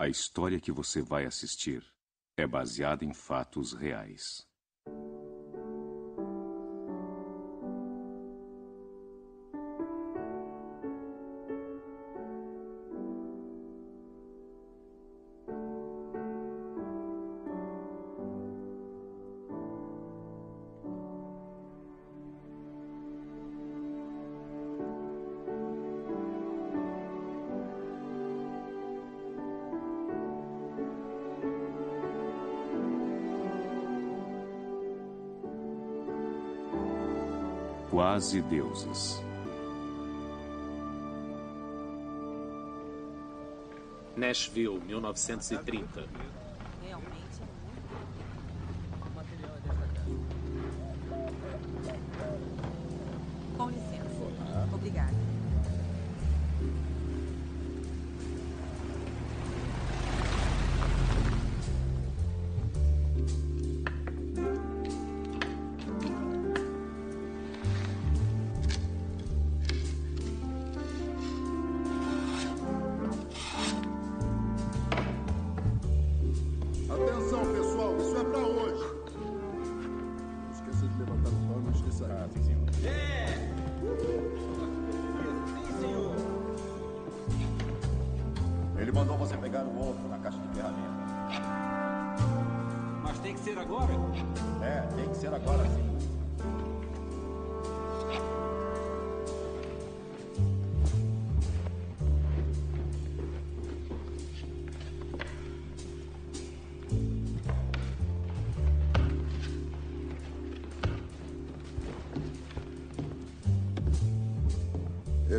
A história que você vai assistir é baseada em fatos reais. Quase deuses. Nashville, 1930.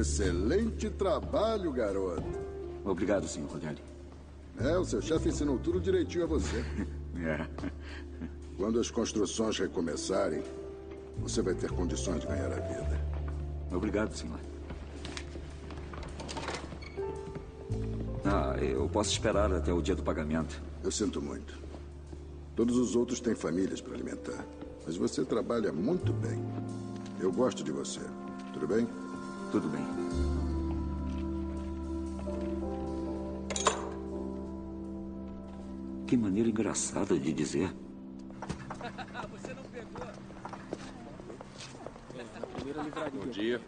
Excelente trabalho, garoto. Obrigado, senhor Rogério. É, o seu chefe ensinou tudo direitinho a você. É. Quando as construções recomeçarem, você vai ter condições de ganhar a vida. Obrigado, senhor. Ah, eu posso esperar até o dia do pagamento. Eu sinto muito. Todos os outros têm famílias para alimentar. Mas você trabalha muito bem. Eu gosto de você. Tudo bem? Tudo bem. Que maneira engraçada de dizer. Você não pegou. Bom dia.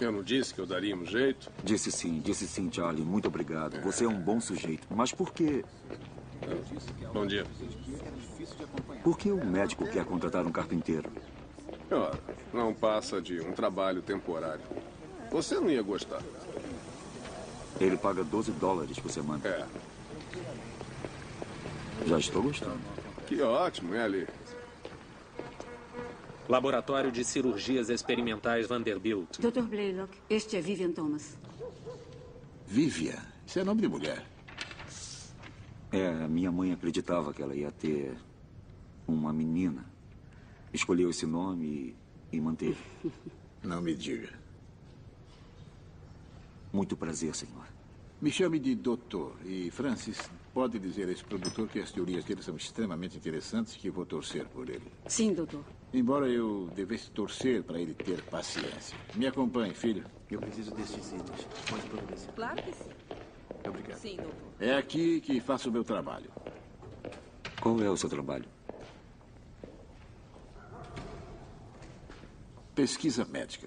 Eu não disse que eu daria um jeito? Disse sim, disse sim, Charlie. Muito obrigado. Você é um bom sujeito. Mas por que. Bom dia. Por que o médico quer contratar um carpinteiro? Ora, não passa de um trabalho temporário. Você não ia gostar. Ele paga 12 dólares por semana. É. Já estou gostando. Que ótimo, é ali. Laboratório de Cirurgias Experimentais Vanderbilt. Dr. Blaylock, este é Vivian Thomas. Vivian? Isso é nome de mulher. É, minha mãe acreditava que ela ia ter uma menina. Escolheu esse nome e, e manteve. Não me diga. Muito prazer, senhor. Me chame de doutor. E Francis, pode dizer a esse produtor que as teorias dele são extremamente interessantes e que vou torcer por ele. Sim, doutor. Embora eu devesse torcer para ele ter paciência. Me acompanhe, filho. Eu preciso destes itens. Pode providenciar. Claro que sim. Obrigado. Sim, doutor. É aqui que faço o meu trabalho. Qual é o seu trabalho? Pesquisa médica.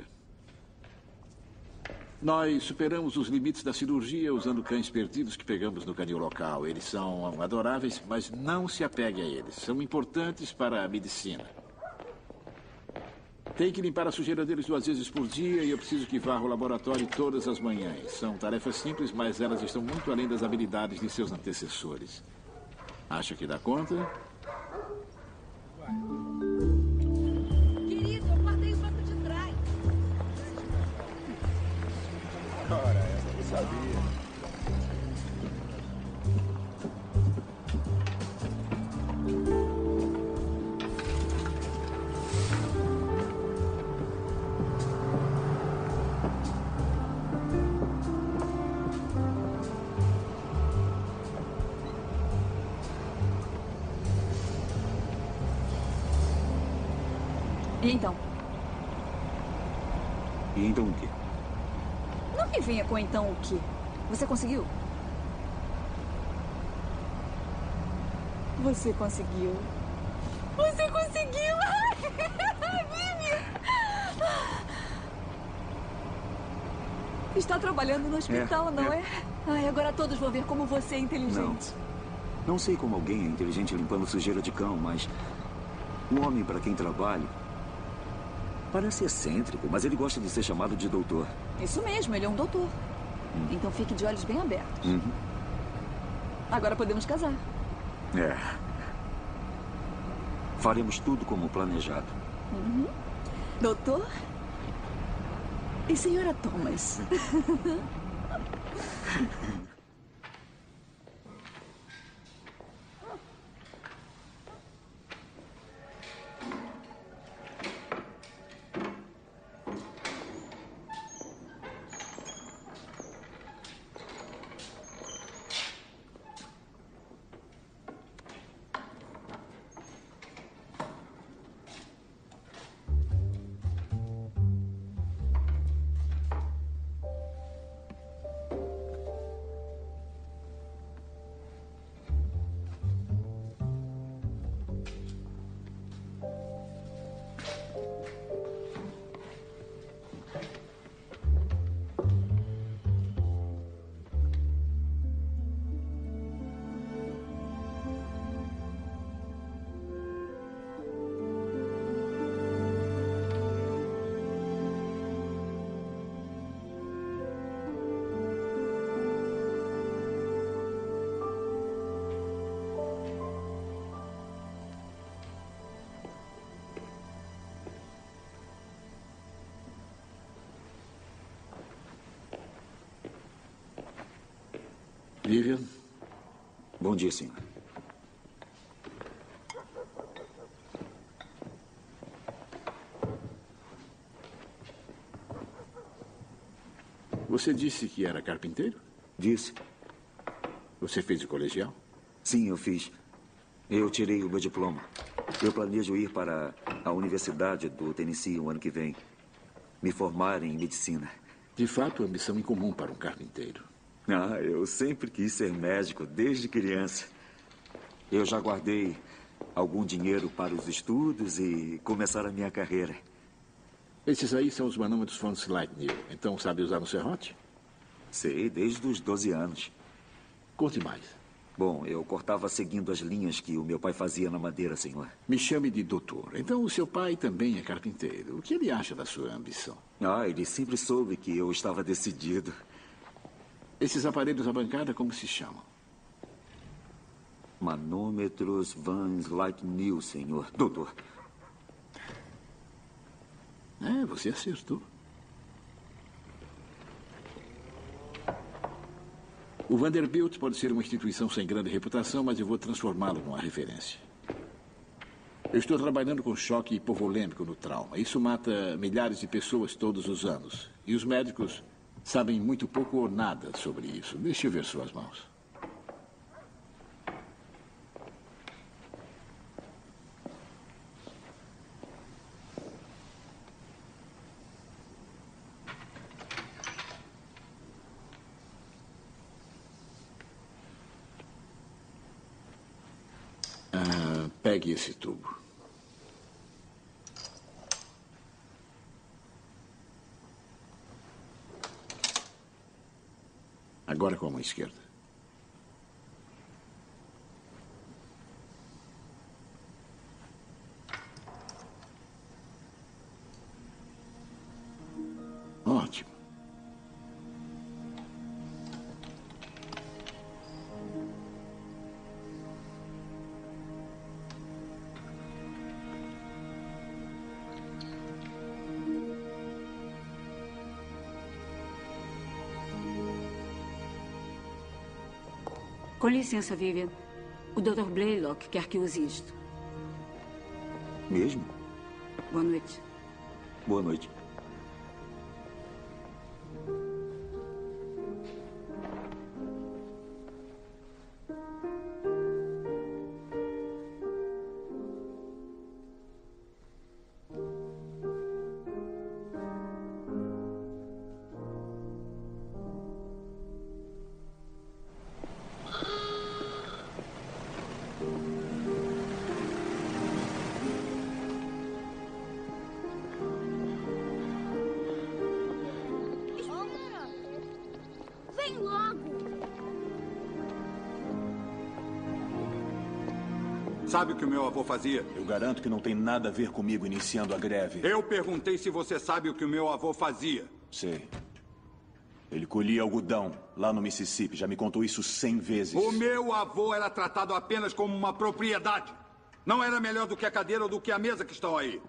Nós superamos os limites da cirurgia usando cães perdidos que pegamos no canil local. Eles são adoráveis, mas não se apegue a eles. São importantes para a medicina. Tem que limpar a sujeira deles duas vezes por dia e eu preciso que varra o laboratório todas as manhãs. São tarefas simples, mas elas estão muito além das habilidades de seus antecessores. Acha que dá conta? Querido, Ora, então o? Não quê? Você conseguiu? Você conseguiu. Você conseguiu! Vivian! Está trabalhando no hospital, É, não é. é? Ai, agora todos vão ver como você é inteligente. Não sei como alguém é inteligente limpando sujeira de cão, mas um homem para quem trabalho parece excêntrico, mas ele gosta de ser chamado de doutor. Isso mesmo, ele é um doutor. Então fique de olhos bem abertos. Uhum. Agora podemos casar. É. Faremos tudo como planejado. Uhum. Doutor? E senhora Thomas? Vivian? Bom dia, senhor. Você disse que era carpinteiro? Disse. Você fez o colegial? Sim, eu fiz. Eu tirei o meu diploma. Eu planejo ir para a Universidade do Tennessee o ano que vem. Me formar em medicina. De fato, ambição incomum para um carpinteiro. Ah, eu sempre quis ser médico, desde criança. Eu já guardei algum dinheiro para os estudos e começar a minha carreira. Esses aí são os manômetros von Sleipnir. Então sabe usar no serrote? Sei, desde os 12 anos. Conte mais. Bom, eu cortava seguindo as linhas que o meu pai fazia na madeira, senhor. Me chame de doutor. Então o seu pai também é carpinteiro. O que ele acha da sua ambição? Ah, ele sempre soube que eu estava decidido. Esses aparelhos à bancada, como se chamam? Manômetros Van Sleipnir, senhor. Doutor. É, você acertou. O Vanderbilt pode ser uma instituição sem grande reputação, mas eu vou transformá-lo numa referência. Eu estou trabalhando com choque hipovolêmico no trauma. Isso mata milhares de pessoas todos os anos. E os médicos sabem muito pouco ou nada sobre isso. Deixe eu ver suas mãos. Ah, pegue esse tubo. Agora com a mão esquerda. Com licença, Vivian. O Dr. Blaylock quer que use isto. Mesmo? Boa noite. Boa noite. Sabe o que o meu avô fazia? Eu garanto que não tem nada a ver comigo iniciando a greve. Eu perguntei se você sabe o que o meu avô fazia. Sei. Ele colhia algodão lá no Mississippi. Já me contou isso cem vezes. O meu avô era tratado apenas como uma propriedade. Não era melhor do que a cadeira ou do que a mesa que estão aí.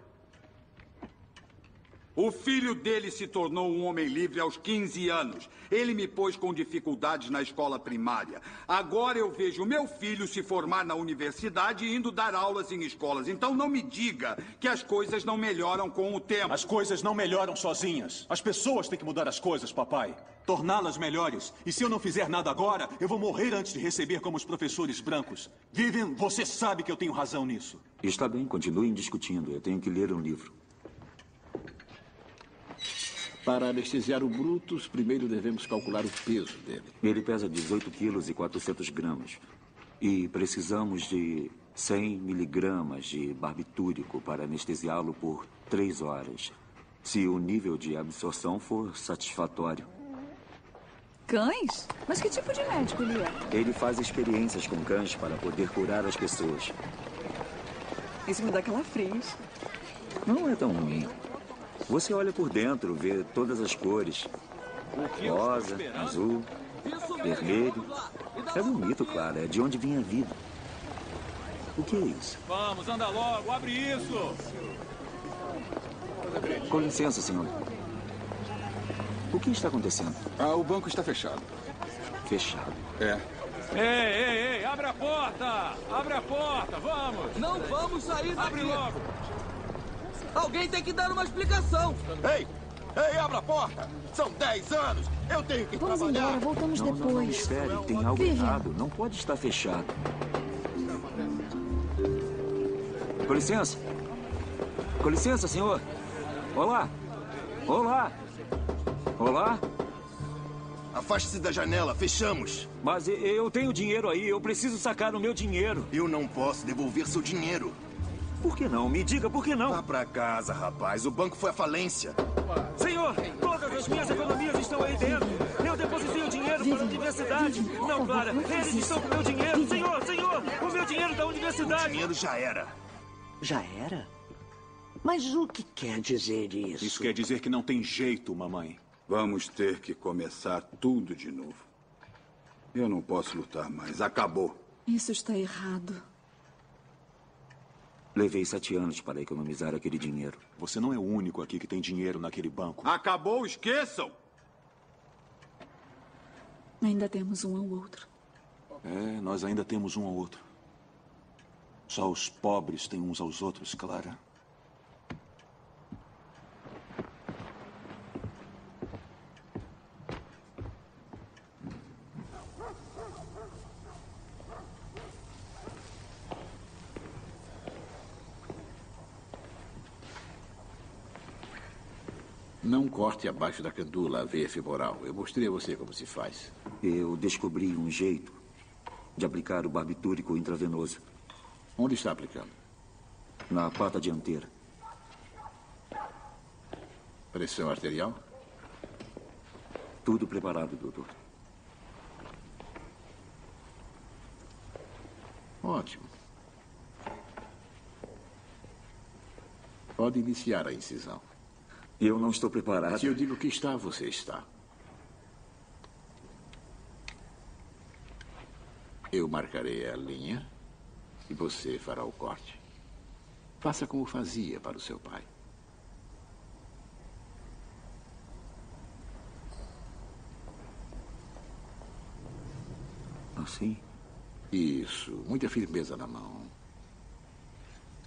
O filho dele se tornou um homem livre aos 15 anos. Ele me pôs com dificuldades na escola primária. Agora eu vejo meu filho se formar na universidade e indo dar aulas em escolas. Então não me diga que as coisas não melhoram com o tempo. As coisas não melhoram sozinhas. As pessoas têm que mudar as coisas, papai. Torná-las melhores. E se eu não fizer nada agora, eu vou morrer antes de receber como os professores brancos. Vivian, você sabe que eu tenho razão nisso. Está bem, continuem discutindo. Eu tenho que ler um livro. Para anestesiar o Brutus, primeiro devemos calcular o peso dele. Ele pesa 18 quilos e 400 gramas. E precisamos de 100 miligramas de barbitúrico para anestesiá-lo por três horas. Se o nível de absorção for satisfatório. Cães? Mas que tipo de médico ele é? Ele faz experiências com cães para poder curar as pessoas. Isso me dá calafrios. Não é tão ruim. Você olha por dentro, vê todas as cores. Rosa, azul, vermelho. É bonito, claro. É de onde vinha a vida. O que é isso? Vamos, anda logo, abre isso! Com licença, senhor. O que está acontecendo? Ah, o banco está fechado. Fechado? É. Ei, ei, ei, abre a porta! Abre a porta, vamos! Não vamos sair daqui! Abre logo! Alguém tem que dar uma explicação! Ei! Ei, abra a porta! São 10 anos! Eu tenho que Vamos trabalhar! embora, voltamos não, depois. Não, não, espere. Tem algo Vivian. errado. Não pode estar fechado. Com licença. Com licença, senhor. Olá. Olá. Olá. Afaste-se da janela, fechamos! Mas eu tenho dinheiro aí. Eu preciso sacar o meu dinheiro. Eu não posso devolver seu dinheiro. Por que não? Me diga por que não. Vá pra casa, rapaz. O banco foi à falência. Senhor, todas as minhas economias estão aí dentro. Eu depositei o dinheiro para a universidade. Não, Clara, eles estão com o meu dinheiro. Senhor, senhor, o meu dinheiro da O universidade. dinheiro já era. Já era? Mas o que quer dizer isso? Isso quer dizer que não tem jeito, mamãe. Vamos ter que começar tudo de novo. Eu não posso lutar mais. Acabou. Isso está errado. Levei sete anos para economizar aquele dinheiro. Você não é o único aqui que tem dinheiro naquele banco. Acabou, esqueçam! Ainda temos um ao outro. É, nós ainda temos um ao outro. Só os pobres têm uns aos outros, Clara. Não corte abaixo da candula a veia femoral. Eu mostrei a você como se faz. Eu descobri um jeito de aplicar o barbitúrico intravenoso Onde está aplicando? na pata dianteira. Pressão arterial? Tudo preparado, doutor. Ótimo. Pode iniciar a incisão. Eu não estou preparado. Se eu digo que está, você está. Eu marcarei a linha e você fará o corte. Faça como fazia para o seu pai. Assim? Isso, muita firmeza na mão.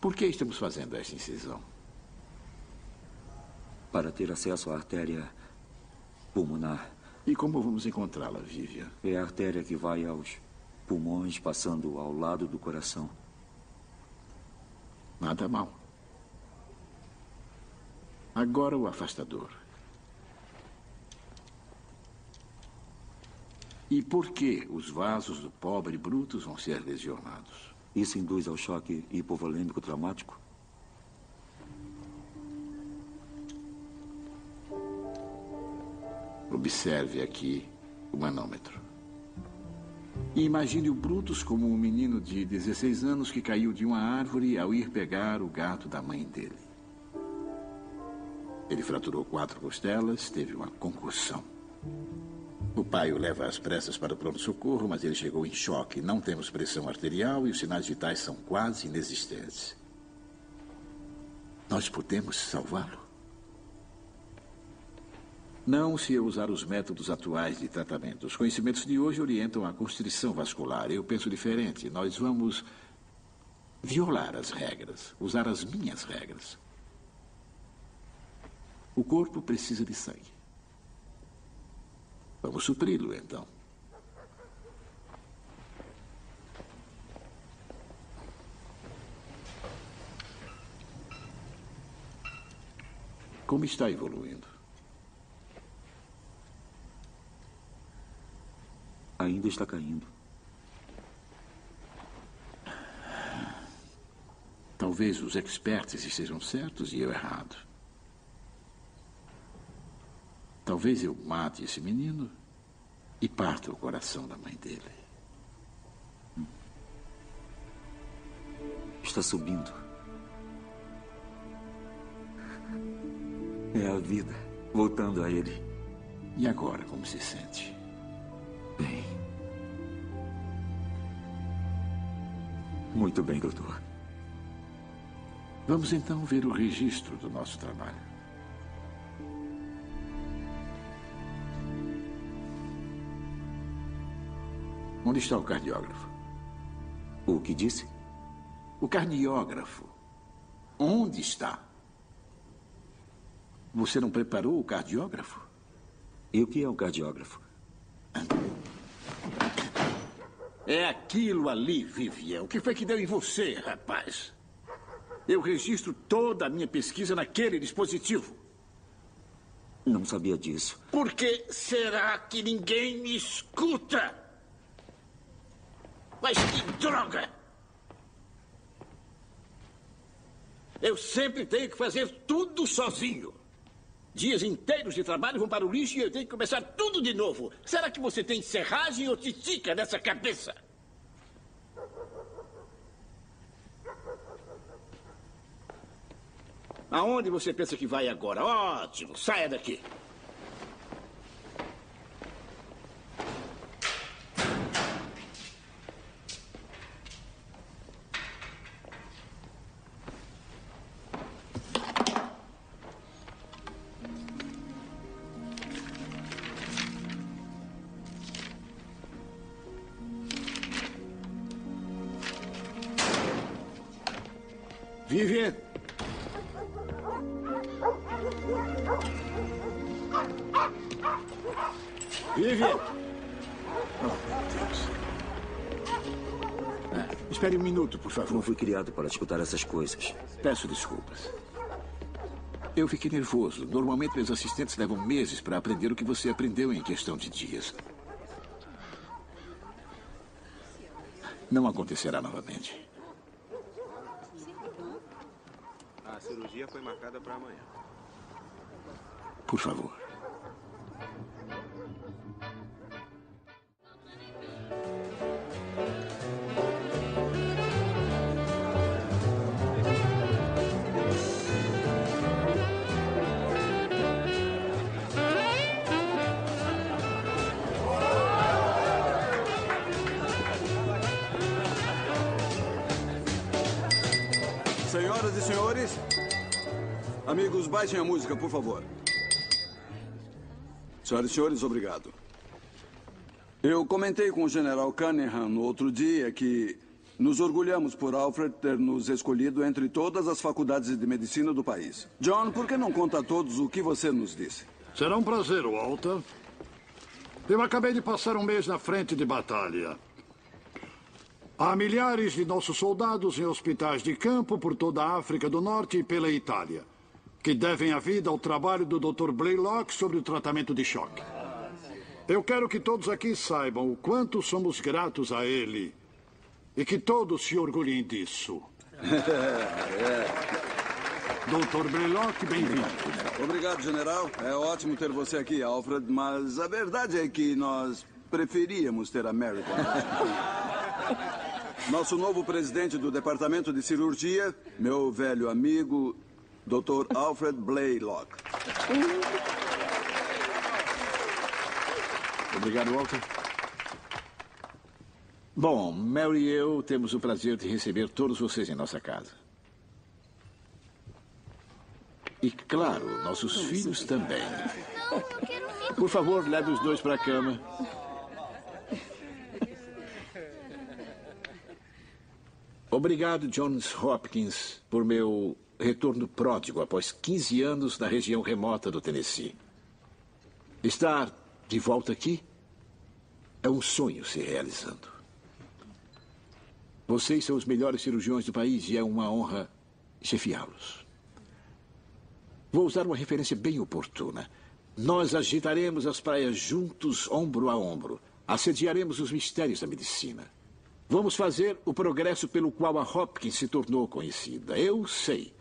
Por que estamos fazendo essa incisão? Para ter acesso à artéria pulmonar. E como vamos encontrá-la, Vivian? É a artéria que vai aos pulmões, passando ao lado do coração. Nada mal. Agora o afastador. E por que os vasos do pobre Brutus vão ser lesionados? Isso induz ao choque hipovolêmico traumático? Observe aqui o manômetro. E imagine o Brutus como um menino de 16 anos que caiu de uma árvore ao ir pegar o gato da mãe dele. Ele fraturou quatro costelas, teve uma concussão. O pai o leva às pressas para o pronto-socorro, mas ele chegou em choque. Não temos pressão arterial e os sinais vitais são quase inexistentes. Nós podemos salvá-lo? Não se eu usar os métodos atuais de tratamento. Os conhecimentos de hoje orientam a constrição vascular. Eu penso diferente. Nós vamos violar as regras, usar as minhas regras. O corpo precisa de sangue. Vamos supri-lo, então. Como está evoluindo? Ainda está caindo. Talvez os experts estejam certos e eu errado. Talvez eu mate esse menino e parta o coração da mãe dele. Está subindo. É a vida voltando a ele. E agora, como se sente? Bem. Muito bem, doutor. Vamos então ver o registro do nosso trabalho. Onde está o cardiógrafo? O que disse? O cardiógrafo. Onde está? Você não preparou o cardiógrafo? E o que é um cardiógrafo? É aquilo ali, Vivian. O que foi que deu em você, rapaz? Eu registro toda a minha pesquisa naquele dispositivo. Não sabia disso. Por que será que ninguém me escuta? Mas que droga! Eu sempre tenho que fazer tudo sozinho. Dias inteiros de trabalho vão para o lixo e eu tenho que começar tudo de novo. Será que você tem serragem ou titica nessa cabeça? Aonde você pensa que vai agora? Ótimo, saia daqui. Fui criado para escutar essas coisas. Peço desculpas. Eu fiquei nervoso. Normalmente, meus assistentes levam meses para aprender o que você aprendeu em questão de dias. Não acontecerá novamente. A cirurgia foi marcada para amanhã. Por favor. Senhoras e senhores, amigos, baixem a música, por favor. Senhoras e senhores, obrigado. Eu comentei com o general Cunningham no outro dia que nos orgulhamos por Alfred ter nos escolhido entre todas as faculdades de medicina do país. John, por que não conta a todos o que você nos disse? Será um prazer, Walter. Eu acabei de passar um mês na frente de batalha. Há milhares de nossos soldados em hospitais de campo por toda a África do Norte e pela Itália, que devem a vida ao trabalho do Dr. Blaylock sobre o tratamento de choque. Eu quero que todos aqui saibam o quanto somos gratos a ele e que todos se orgulhem disso. Dr. Blaylock, bem-vindo. Obrigado, general. É ótimo ter você aqui, Alfred, mas a verdade é que nós preferíamos ter a American. Nosso novo presidente do Departamento de Cirurgia, meu velho amigo, Dr. Alfred Blaylock. Obrigado, Walter. Bom, Mary e eu temos o prazer de receber todos vocês em nossa casa. E, claro, nossos filhos também. Por favor, leve os dois para a cama. Obrigado, Johns Hopkins, por meu retorno pródigo após 15 anos na região remota do Tennessee. Estar de volta aqui é um sonho se realizando. Vocês são os melhores cirurgiões do país e é uma honra chefiá-los. Vou usar uma referência bem oportuna. Nós agitaremos as praias juntos, ombro a ombro. Assediaremos os mistérios da medicina. Vamos fazer o progresso pelo qual a Hopkins se tornou conhecida. Eu sei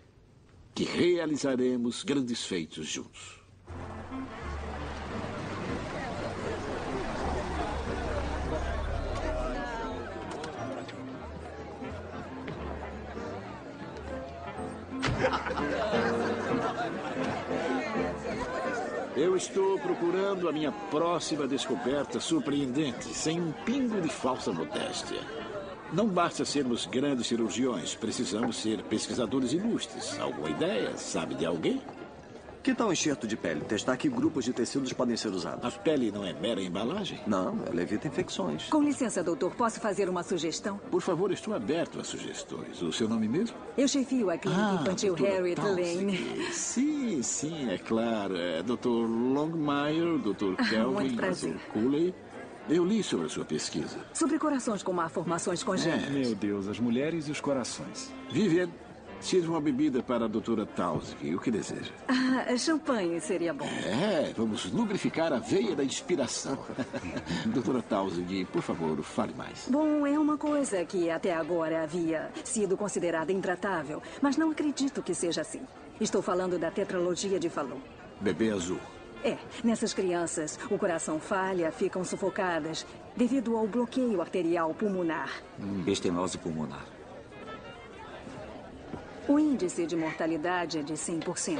que realizaremos grandes feitos juntos. Eu estou procurando a minha próxima descoberta surpreendente, sem um pingo de falsa modéstia. Não basta sermos grandes cirurgiões, precisamos ser pesquisadores ilustres. Alguma ideia? Sabe de alguém? Que tal enxerto de pele? Testar que grupos de tecidos podem ser usados. A pele não é mera embalagem? Não, ela evita infecções. Com licença, doutor, posso fazer uma sugestão? Por favor, estou aberto a sugestões. O seu nome mesmo? Eu chefio a clínica Ah, infantil Harriet. Lane. Sim, sim, é claro. É Dr. Longmire, Dr. Kelvin, muito prazer. Dr. Cooley. Eu li sobre a sua pesquisa. Sobre corações com malformações congênitas. Meu Deus, as mulheres e os corações. Vivian, sirva uma bebida para a doutora Townsend. O que deseja? Ah, champanhe seria bom. É, vamos lubrificar a veia da inspiração. doutora Townsend, por favor, fale mais. Bom, é uma coisa que até agora havia sido considerada intratável, mas não acredito que seja assim. Estou falando da tetralogia de Fallot. Bebê azul. É, nessas crianças, o coração falha, ficam sufocadas devido ao bloqueio arterial pulmonar. Estenose pulmonar. O índice de mortalidade é de 100%.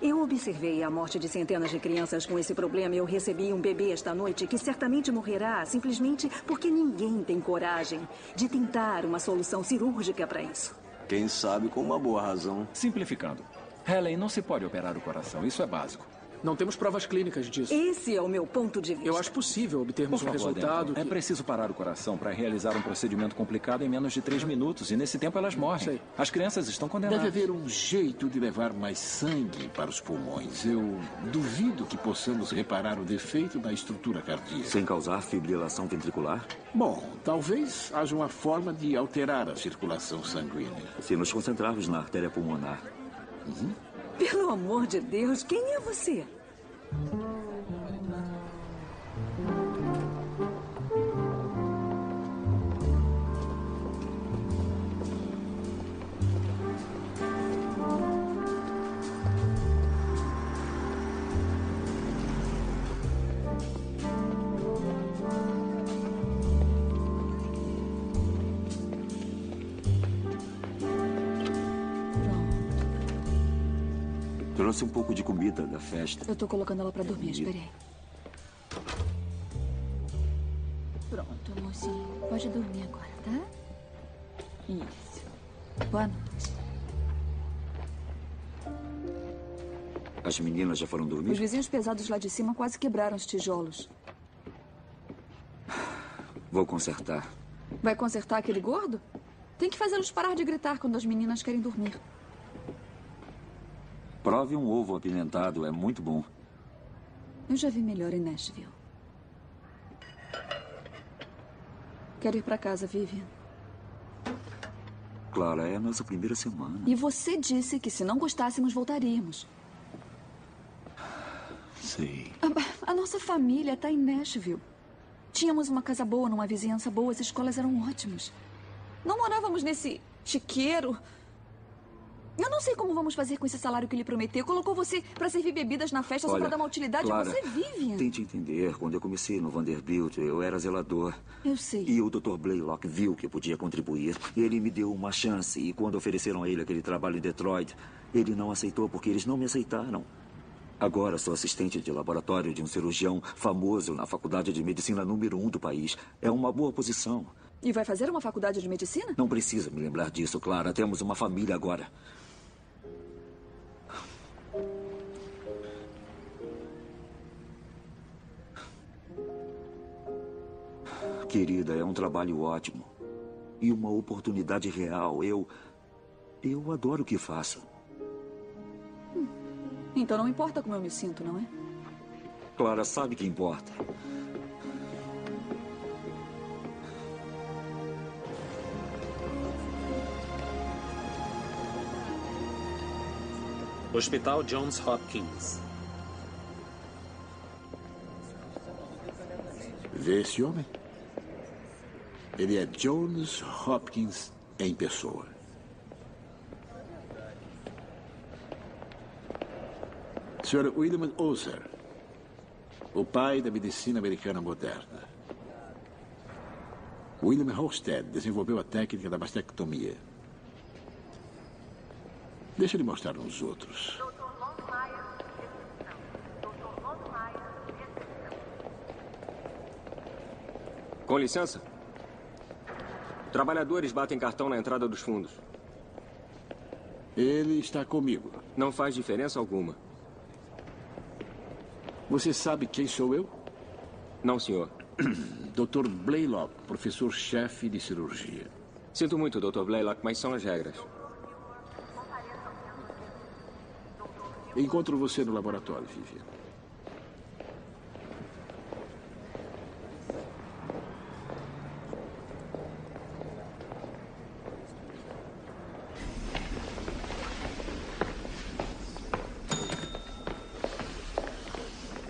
Eu observei a morte de centenas de crianças com esse problema e eu recebi um bebê esta noite que certamente morrerá simplesmente porque ninguém tem coragem de tentar uma solução cirúrgica para isso. Quem sabe com uma boa razão. Simplificando. Helen, não se pode operar o coração. Isso é básico. Não temos provas clínicas disso. Esse é o meu ponto de vista. Eu acho possível obtermos Por um favor, resultado. Denton, É preciso parar o coração para realizar um procedimento complicado em menos de três minutos. E nesse tempo elas morrem. As crianças estão condenadas. Deve haver um jeito de levar mais sangue para os pulmões. Eu duvido que possamos reparar o defeito da estrutura cardíaca. Sem causar fibrilação ventricular? Bom, talvez haja uma forma de alterar a circulação sanguínea. Se nos concentrarmos na artéria pulmonar. Pelo amor de Deus, quem é você? Trouxe um pouco de comida da festa. Eu tô colocando ela pra dormir, espere aí. Pronto, mocinho. Pode dormir agora, tá? Isso. Boa noite. As meninas já foram Os dormir? vizinhos pesados lá de cima quase quebraram os tijolos. Vou consertar. Vai consertar aquele gordo? Tem que fazê-los parar de gritar quando as meninas querem dormir. Prove um ovo apimentado, é muito bom. Eu já vi melhor em Nashville. Quero ir pra casa, Vivian. Clara, é a nossa primeira semana. E você disse que se não gostássemos, voltaríamos. Sei. A, a nossa família está em Nashville. Tínhamos uma casa boa, numa vizinhança boa, as escolas eram ótimas. Não morávamos nesse chiqueiro. Eu não sei como vamos fazer com esse salário que ele prometeu. Colocou você pra servir bebidas na festa só Olha, pra dar uma utilidade Clara, a você, Vivian. Tente entender. Quando eu comecei no Vanderbilt, eu era zelador. Eu sei. E o Dr. Blaylock viu que eu podia contribuir. Ele me deu uma chance. E quando ofereceram a ele aquele trabalho em Detroit, ele não aceitou porque eles não me aceitaram. Agora sou assistente de laboratório de um cirurgião famoso na faculdade de medicina número um do país. É uma boa posição. E vai fazer uma faculdade de medicina? Não precisa me lembrar disso, Clara. Temos uma família agora. Querida, é um trabalho ótimo. E uma oportunidade real. Eu. Eu adoro o que faço. Então não importa como eu me sinto, não é? Clara sabe que importa. Hospital Johns Hopkins. Vê esse homem? Ele é Jones Hopkins em pessoa. Sr. William Ozer, o pai da medicina americana moderna. William Holstead desenvolveu a técnica da mastectomia. Deixa ele mostrar uns outros. Com licença. Trabalhadores batem cartão na entrada dos fundos. Ele está comigo. Não faz diferença alguma. Você sabe quem sou eu? Não, senhor. Dr. Blaylock, professor-chefe de cirurgia. Sinto muito, Dr. Blaylock, mas são as regras. Encontro você no laboratório, Vivian.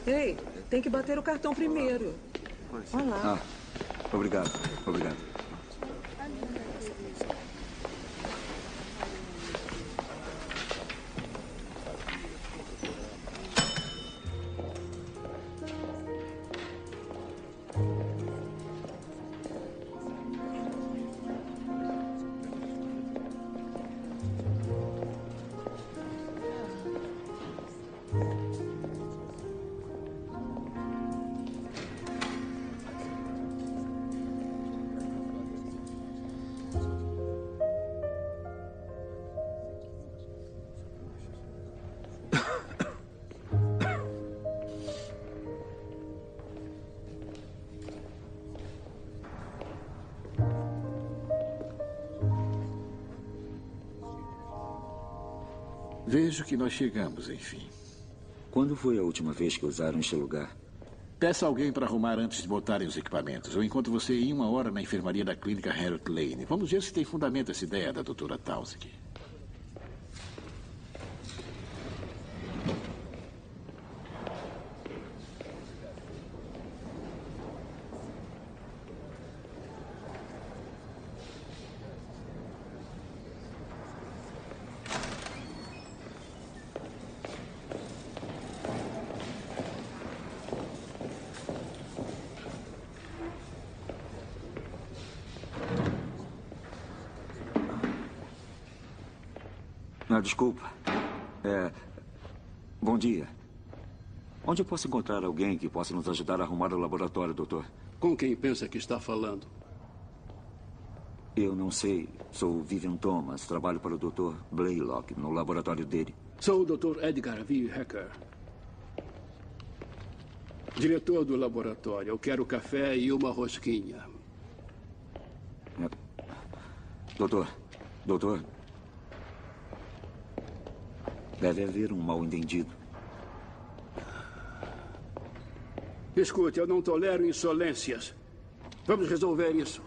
Ei, tem que bater o cartão primeiro. Olá. Ah, obrigado. Obrigado. Vejo que nós chegamos, enfim. Quando foi a última vez que usaram este lugar? Peça alguém para arrumar antes de botarem os equipamentos. Eu encontro você em uma hora na enfermaria da clínica Harold Lane. Vamos ver se tem fundamento essa ideia da doutora Taussig. Desculpa. É. Bom dia. Onde eu posso encontrar alguém que possa nos ajudar a arrumar o laboratório, doutor? Com quem pensa que está falando? Eu não sei. Sou Vivian Thomas. Trabalho para o Dr. Blaylock no laboratório dele. Sou o Dr. Edgar V. Hacker. Diretor do laboratório. Eu quero café e uma rosquinha. Doutor, doutor. Deve haver um mal-entendido. Escute, eu não tolero insolências. Vamos resolver isso.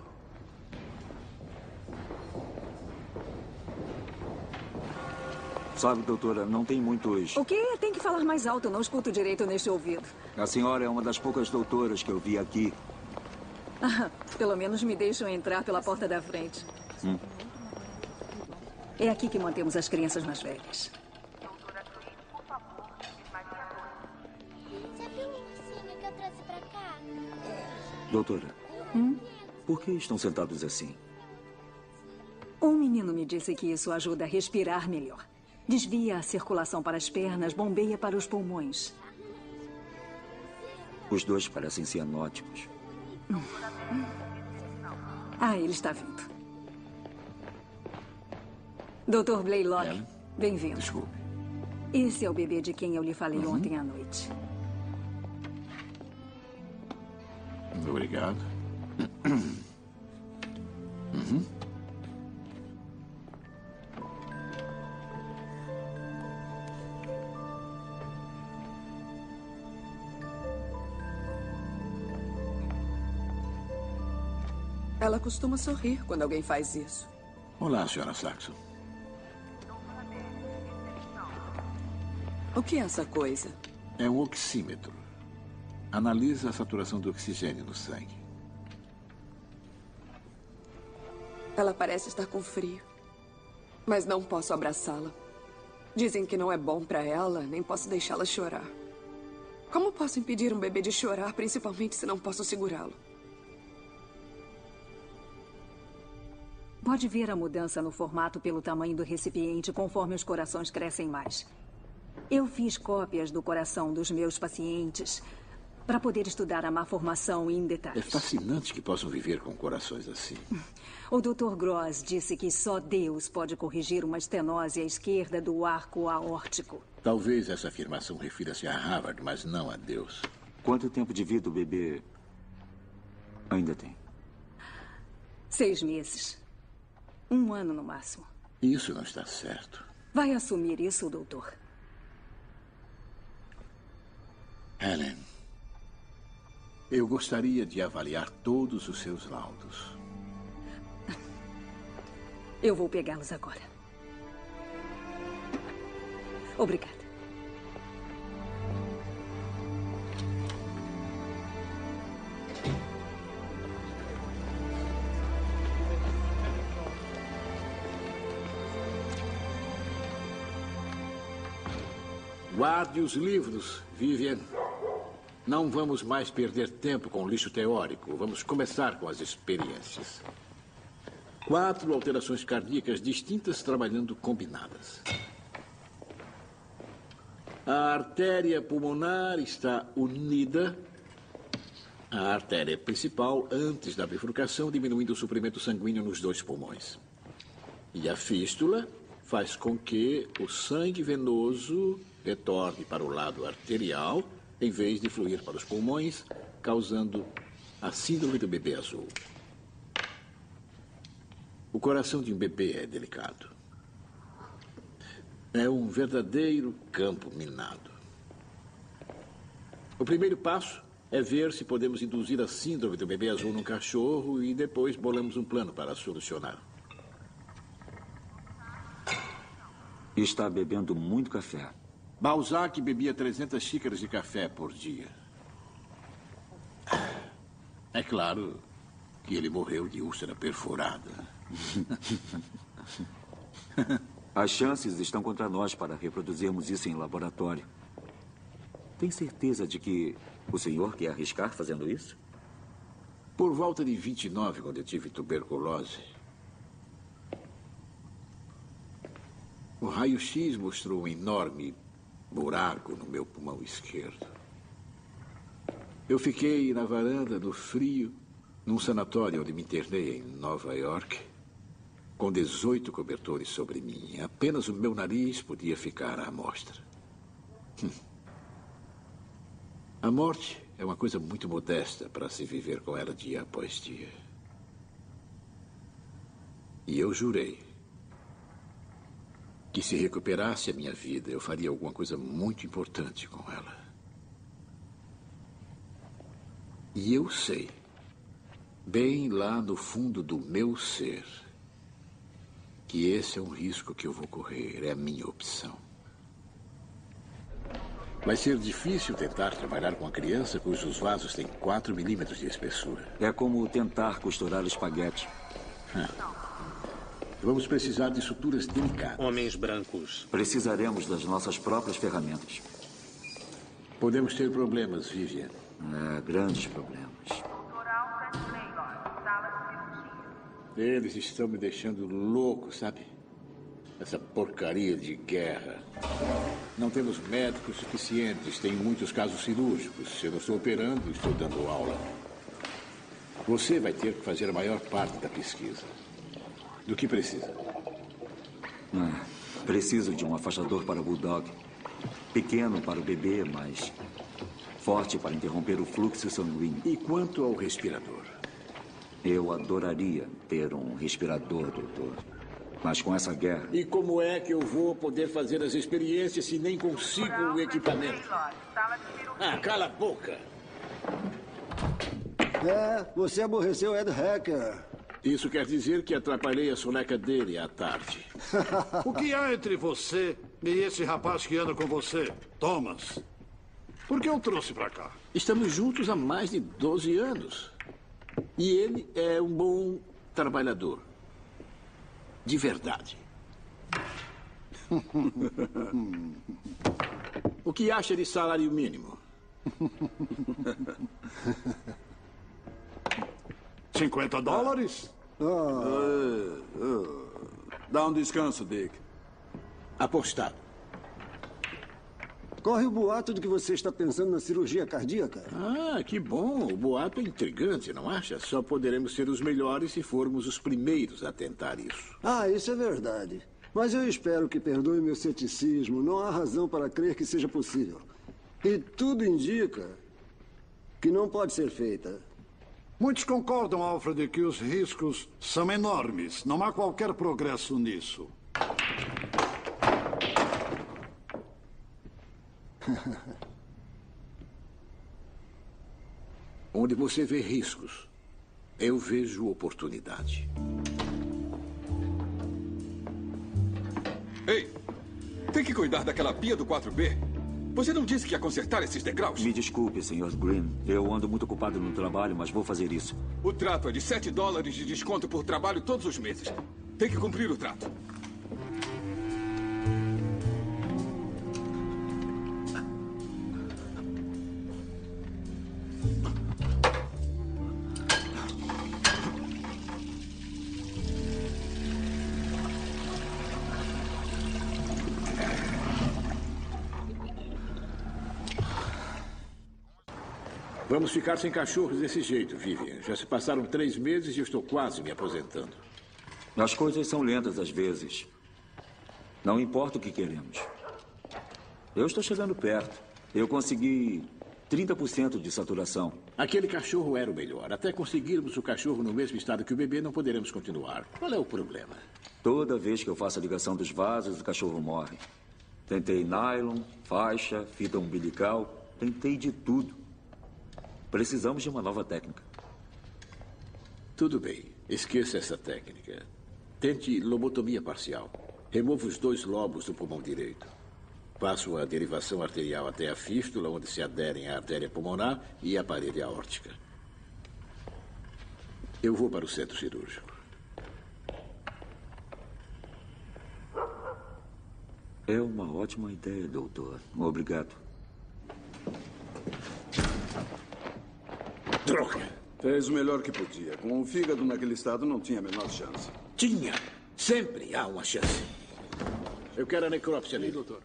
Sabe, doutora, não tem muitos. O quê? Tem que falar mais alto, não escuto direito neste ouvido. A senhora é uma das poucas doutoras que eu vi aqui. Ah, Pelo menos me deixam entrar pela porta da frente. Hum. É aqui que mantemos as crianças mais velhas. Doutora, Hum? por que estão sentados assim? Um menino me disse que isso ajuda a respirar melhor. Desvia a circulação para as pernas, bombeia para os pulmões. Os dois parecem cianóticos. Ah, ele está vindo. Dr. Blaylock, bem-vindo. Desculpe. Esse é o bebê de quem eu lhe falei ontem à noite. Obrigado. Uhum. Ela costuma sorrir quando alguém faz isso. Olá, senhora Saxon. O que é essa coisa? É um oxímetro. Analisa a saturação do oxigênio no sangue. Ela parece estar com frio. Mas não posso abraçá-la. Dizem que não é bom para ela, nem posso deixá-la chorar. Como posso impedir um bebê de chorar, principalmente se não posso segurá-lo? Pode ver a mudança no formato pelo tamanho do recipiente conforme os corações crescem mais. Eu fiz cópias do coração dos meus pacientes para poder estudar a má formação em É detalhes. fascinante que possam viver com corações assim. O Dr. Gross disse que só Deus pode corrigir uma estenose à esquerda do arco aórtico. Talvez essa afirmação refira-se a Harvard, mas não a Deus. Quanto tempo de vida o bebê ainda tem? Seis meses. Um ano no máximo. Isso não está certo. Vai assumir isso, doutor? Helen, eu gostaria de avaliar todos os seus laudos. Eu vou pegá-los agora. Obrigada. Guarde os livros, Vivian. Não vamos mais perder tempo com lixo teórico. Vamos começar com as experiências. Quatro alterações cardíacas distintas trabalhando combinadas. A artéria pulmonar está unida à artéria principal antes da bifurcação, diminuindo o suprimento sanguíneo nos dois pulmões. E a fístula faz com que o sangue venoso retorne para o lado arterial em vez de fluir para os pulmões, causando a síndrome do bebê azul. O coração de um bebê é delicado. É um verdadeiro campo minado. O primeiro passo é ver se podemos induzir a síndrome do bebê azul num cachorro e depois bolamos um plano para solucionar. Está bebendo muito café. Balzac bebia 300 xícaras de café por dia. É claro que ele morreu de úlcera perfurada. As chances estão contra nós para reproduzirmos isso em laboratório. Tem certeza de que o senhor quer arriscar fazendo isso? Por volta de 29, quando eu tive tuberculose, o raio-x mostrou um enorme buraco no meu pulmão esquerdo. Eu fiquei na varanda, no frio, num sanatório onde me internei em Nova York, com 18 cobertores sobre mim. Apenas o meu nariz podia ficar à mostra. Hum. A morte é uma coisa muito modesta para se viver com ela dia após dia. E eu jurei que se recuperasse a minha vida, eu faria alguma coisa muito importante com ela. E eu sei, bem lá no fundo do meu ser, que esse é um risco que eu vou correr, é a minha opção. Vai ser difícil tentar trabalhar com uma criança cujos vasos têm 4 milímetros de espessura. É como tentar costurar espaguete. Vamos precisar de estruturas delicadas. Homens brancos. Precisaremos das nossas próprias ferramentas. Podemos ter problemas, Vivian. É, grandes problemas. Eles estão me deixando louco, sabe? Essa porcaria de guerra. Não temos médicos suficientes, tem muitos casos cirúrgicos. Se eu não estou operando, estou dando aula. Você vai ter que fazer a maior parte da pesquisa. Do que precisa? Ah, preciso de um afastador para o Bulldog. Pequeno para o bebê, mas forte para interromper o fluxo sanguíneo. E quanto ao respirador? Eu adoraria ter um respirador, doutor. Mas com essa guerra. E como é que eu vou poder fazer as experiências se nem consigo o equipamento? Ah, cala a boca! É, você aborreceu Ed Hacker. Isso quer dizer que atrapalhei a soneca dele à tarde. o que há entre você e esse rapaz que anda com você, Thomas? Por que eu trouxe pra cá? Estamos juntos há mais de 12 anos. E ele é um bom trabalhador. De verdade. o que acha de salário mínimo? 50 dólares? Ah, ah. Dá um descanso, Dick. Apostado. Corre o boato de que você está pensando na cirurgia cardíaca. Ah, que bom. O boato é intrigante, não acha? Só poderemos ser os melhores se formos os primeiros a tentar isso. Ah, isso é verdade. Mas eu espero que perdoe meu ceticismo. Não há razão para crer que seja possível. E tudo indica que não pode ser feita. Muitos concordam, Alfred, que os riscos são enormes. Não há qualquer progresso nisso. Onde você vê riscos, eu vejo oportunidade. Ei, tem que cuidar daquela pia do 4B. Você não disse que ia consertar esses degraus? Me desculpe, Sr. Green. Eu ando muito ocupado no trabalho, mas vou fazer isso. O trato é de 7 dólares de desconto por trabalho todos os meses. Tem que cumprir o trato. Vamos ficar sem cachorros desse jeito, Vivian. Já se passaram três meses e eu estou quase me aposentando. As coisas são lentas às vezes. Não importa o que queremos. Eu estou chegando perto. Eu consegui 30% de saturação. Aquele cachorro era o melhor. Até conseguirmos o cachorro no mesmo estado que o bebê, não poderemos continuar. Qual é o problema? Toda vez que eu faço a ligação dos vasos, o cachorro morre. Tentei nylon, faixa, fita umbilical. Tentei de tudo. Precisamos de uma nova técnica. Tudo bem. Esqueça essa técnica. Tente lobotomia parcial. Remova os dois lobos do pulmão direito. Faço a derivação arterial até a fístula, onde se aderem a artéria pulmonar e a parede aórtica. Eu vou para o centro cirúrgico. É uma ótima ideia, doutor. Obrigado. Droga! Fez o melhor que podia. Com o fígado naquele estado, não tinha a menor chance. Tinha! Sempre há uma chance. Eu quero a necrópsia ali, doutor.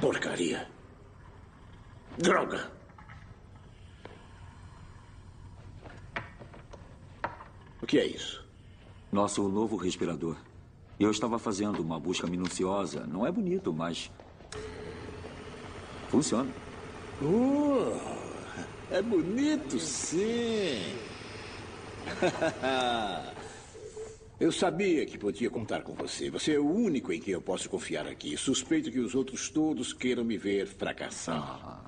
Porcaria. Droga! O que é isso? Nosso novo respirador. Eu estava fazendo uma busca minuciosa. Não é bonito, mas. Funciona. Uh, é bonito, sim. Eu sabia que podia contar com você. Você é o único em quem eu posso confiar aqui. Suspeito que os outros todos queiram me ver fracassar.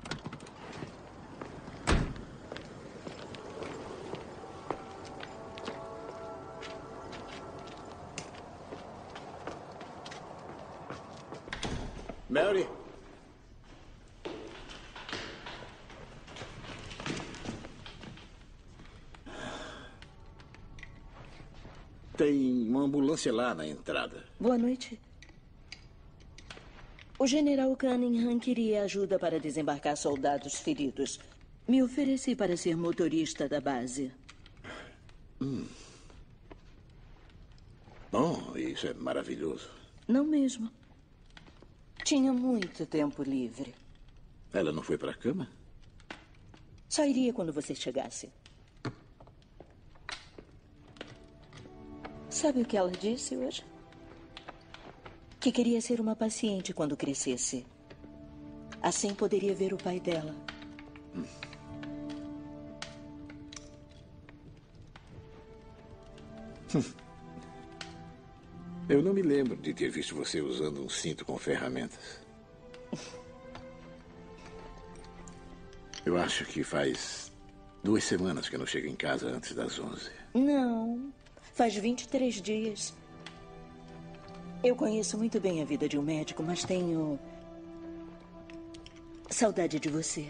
Mary? Ambulância lá na entrada. Boa noite. O general Cunningham queria ajuda para desembarcar soldados feridos. Me ofereci para ser motorista da base. Hum. Bom, isso é maravilhoso. Não mesmo. Tinha muito tempo livre. Ela não foi para a cama? Só iria quando você chegasse. Sabe o que ela disse hoje? Que queria ser uma paciente quando crescesse. Assim poderia ver o pai dela. Eu não me lembro de ter visto você usando um cinto com ferramentas. Eu acho que faz duas semanas que eu não chego em casa antes das 11. Não, faz 23 dias. Eu conheço muito bem a vida de um médico, mas tenho. saudade de você.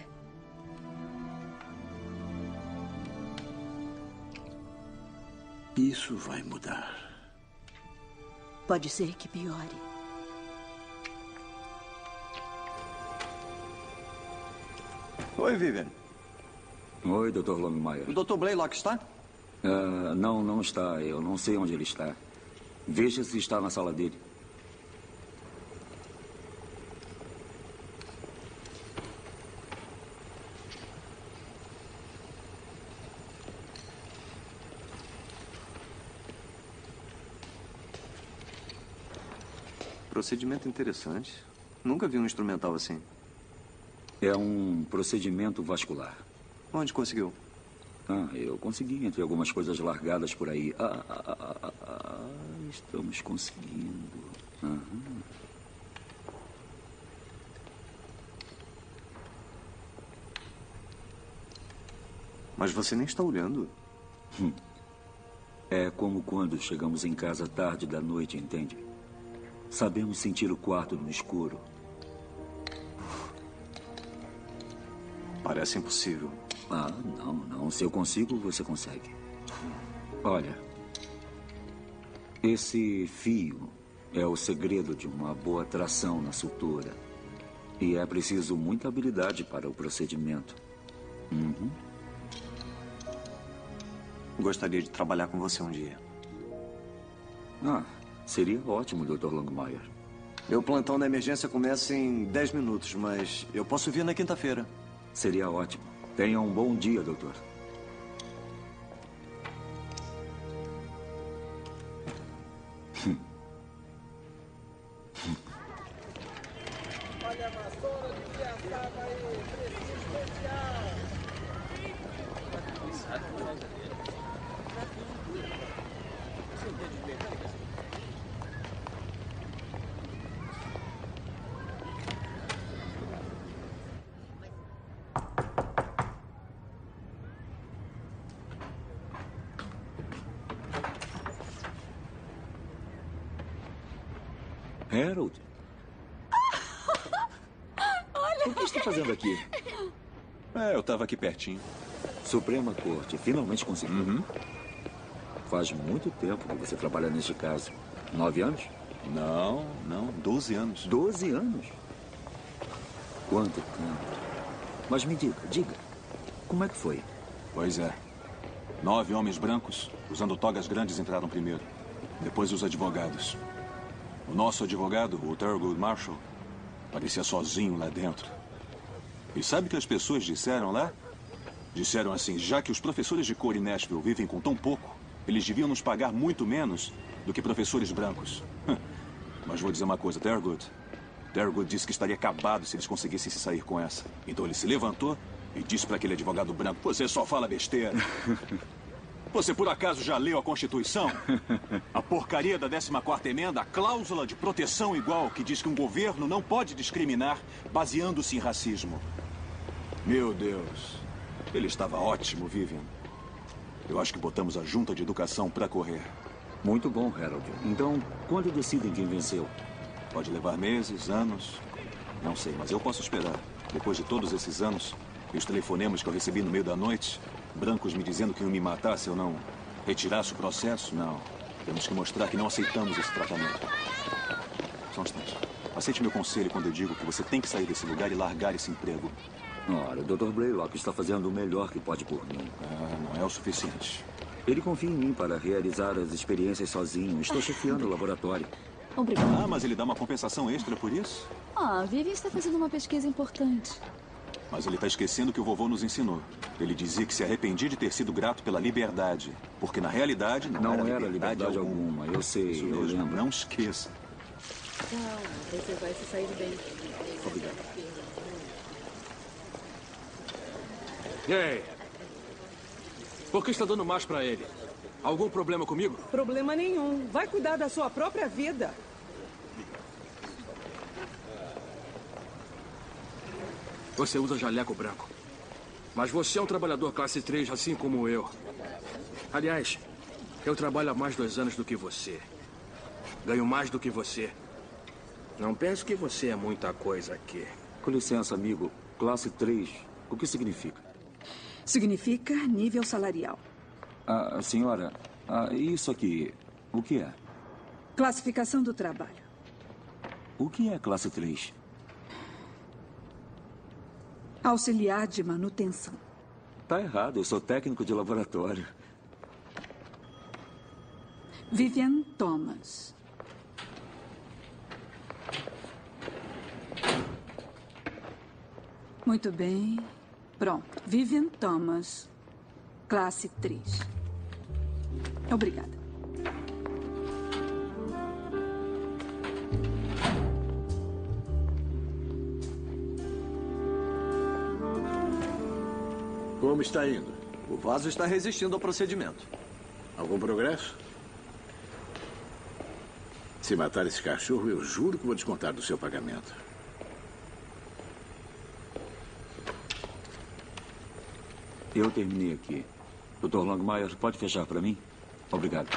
Isso vai mudar. Pode ser que piore. Oi, Vivian. Oi, Dr. Longmire. O Dr. Blaylock está? Ah, não, não está. Eu não sei onde ele está. Veja se está na sala dele. Procedimento interessante. Nunca vi um instrumental assim. É um procedimento vascular. Onde conseguiu? Ah, eu consegui entre algumas coisas largadas por aí. Ah, ah, ah, ah, ah, estamos conseguindo. Aham. Mas você nem está olhando. Hum. É como quando chegamos em casa tarde da noite, entende? Sabemos sentir o quarto no escuro. Parece impossível. Ah, não, não. Se eu consigo, você consegue. Olha, esse fio é o segredo de uma boa tração na sutura. E é preciso muita habilidade para o procedimento. Uhum. Gostaria de trabalhar com você um dia. Ah, seria ótimo, Dr. Longmire. Meu plantão da emergência começa em 10 minutos, mas eu posso vir na quinta-feira. Seria ótimo. Tenha um bom dia, doutor. Estava aqui pertinho. Suprema Corte, finalmente conseguiu. Uhum. Faz muito tempo que você trabalha neste caso. Nove anos? Não, não, doze anos. Doze anos? Quanto tempo? Mas me diga, diga, como é que foi? Pois é. Nove homens brancos, usando togas grandes, entraram primeiro. Depois os advogados. O nosso advogado, o Thurgood Marshall, parecia sozinho lá dentro. E sabe o que as pessoas disseram lá? Disseram assim, já que os professores de cor em Nashville vivem com tão pouco, eles deviam nos pagar muito menos do que professores brancos. Mas vou dizer uma coisa, Thurgood. Thurgood disse que estaria acabado se eles conseguissem se sair com essa. Então ele se levantou e disse para aquele advogado branco, você só fala besteira. Você por acaso já leu a Constituição? A porcaria da 14ª emenda, a cláusula de proteção igual, que diz que um governo não pode discriminar baseando-se em racismo. Meu Deus. Ele estava ótimo, Vivian. Eu acho que botamos a junta de educação para correr. Muito bom, Harold. Então, quando decidem quem venceu? Pode levar meses, anos. Não sei, mas eu posso esperar. Depois de todos esses anos, e os telefonemas que eu recebi no meio da noite, brancos me dizendo que iam me matar se eu não retirasse o processo, não. Temos que mostrar que não aceitamos esse tratamento. Só um instante. Aceite meu conselho quando eu digo que você tem que sair desse lugar e largar esse emprego. Ora, o Dr. Blaylock está fazendo o melhor que pode por mim. Ah, não é o suficiente. Ele confia em mim para realizar as experiências sozinho. Estou chefiando o laboratório. Obrigada. Ah, mas ele dá uma compensação extra por isso? Ah, Vivian está fazendo uma pesquisa importante. Mas ele está esquecendo o que o vovô nos ensinou. Ele dizia que se arrependia de ter sido grato pela liberdade. Porque na realidade não, Não era, era liberdade, liberdade alguma, eu sei, Isso eu mesmo, lembro. não esqueça. Calma, você vai se sair bem. Obrigado. Ei! Por que está dando mais pra ele? Algum problema comigo? Problema nenhum. Vai cuidar da sua própria vida. Você usa jaleco branco. Mas você é um trabalhador classe 3, assim como eu. Aliás, eu trabalho há mais dois anos do que você. Ganho mais do que você. Não pense que você é muita coisa aqui. Com licença, amigo. Classe 3, o que significa? Significa nível salarial. Ah, senhora, ah, isso aqui, o que é? Classificação do trabalho. O que é classe 3? Auxiliar de manutenção. Tá errado, eu sou técnico de laboratório. Vivian Thomas. Muito bem. Pronto. Vivian Thomas. Classe 3. Obrigada. Como está indo? O vaso está resistindo ao procedimento. Algum progresso? Se matar esse cachorro, eu juro que vou descontar do seu pagamento. Eu terminei aqui. Dr. Longmire, pode fechar para mim? Obrigado.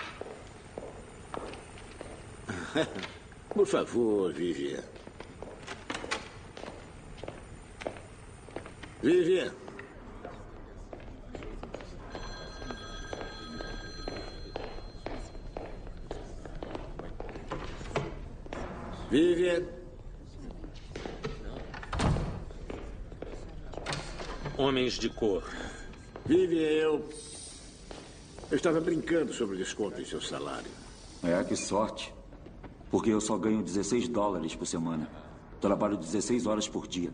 Por favor, Vivian. Vivian. Vivian. Homens de cor. Vivian, eu. Eu estava brincando sobre o desconto em seu salário. É, que sorte. Porque eu só ganho 16 dólares por semana. Trabalho 16 horas por dia.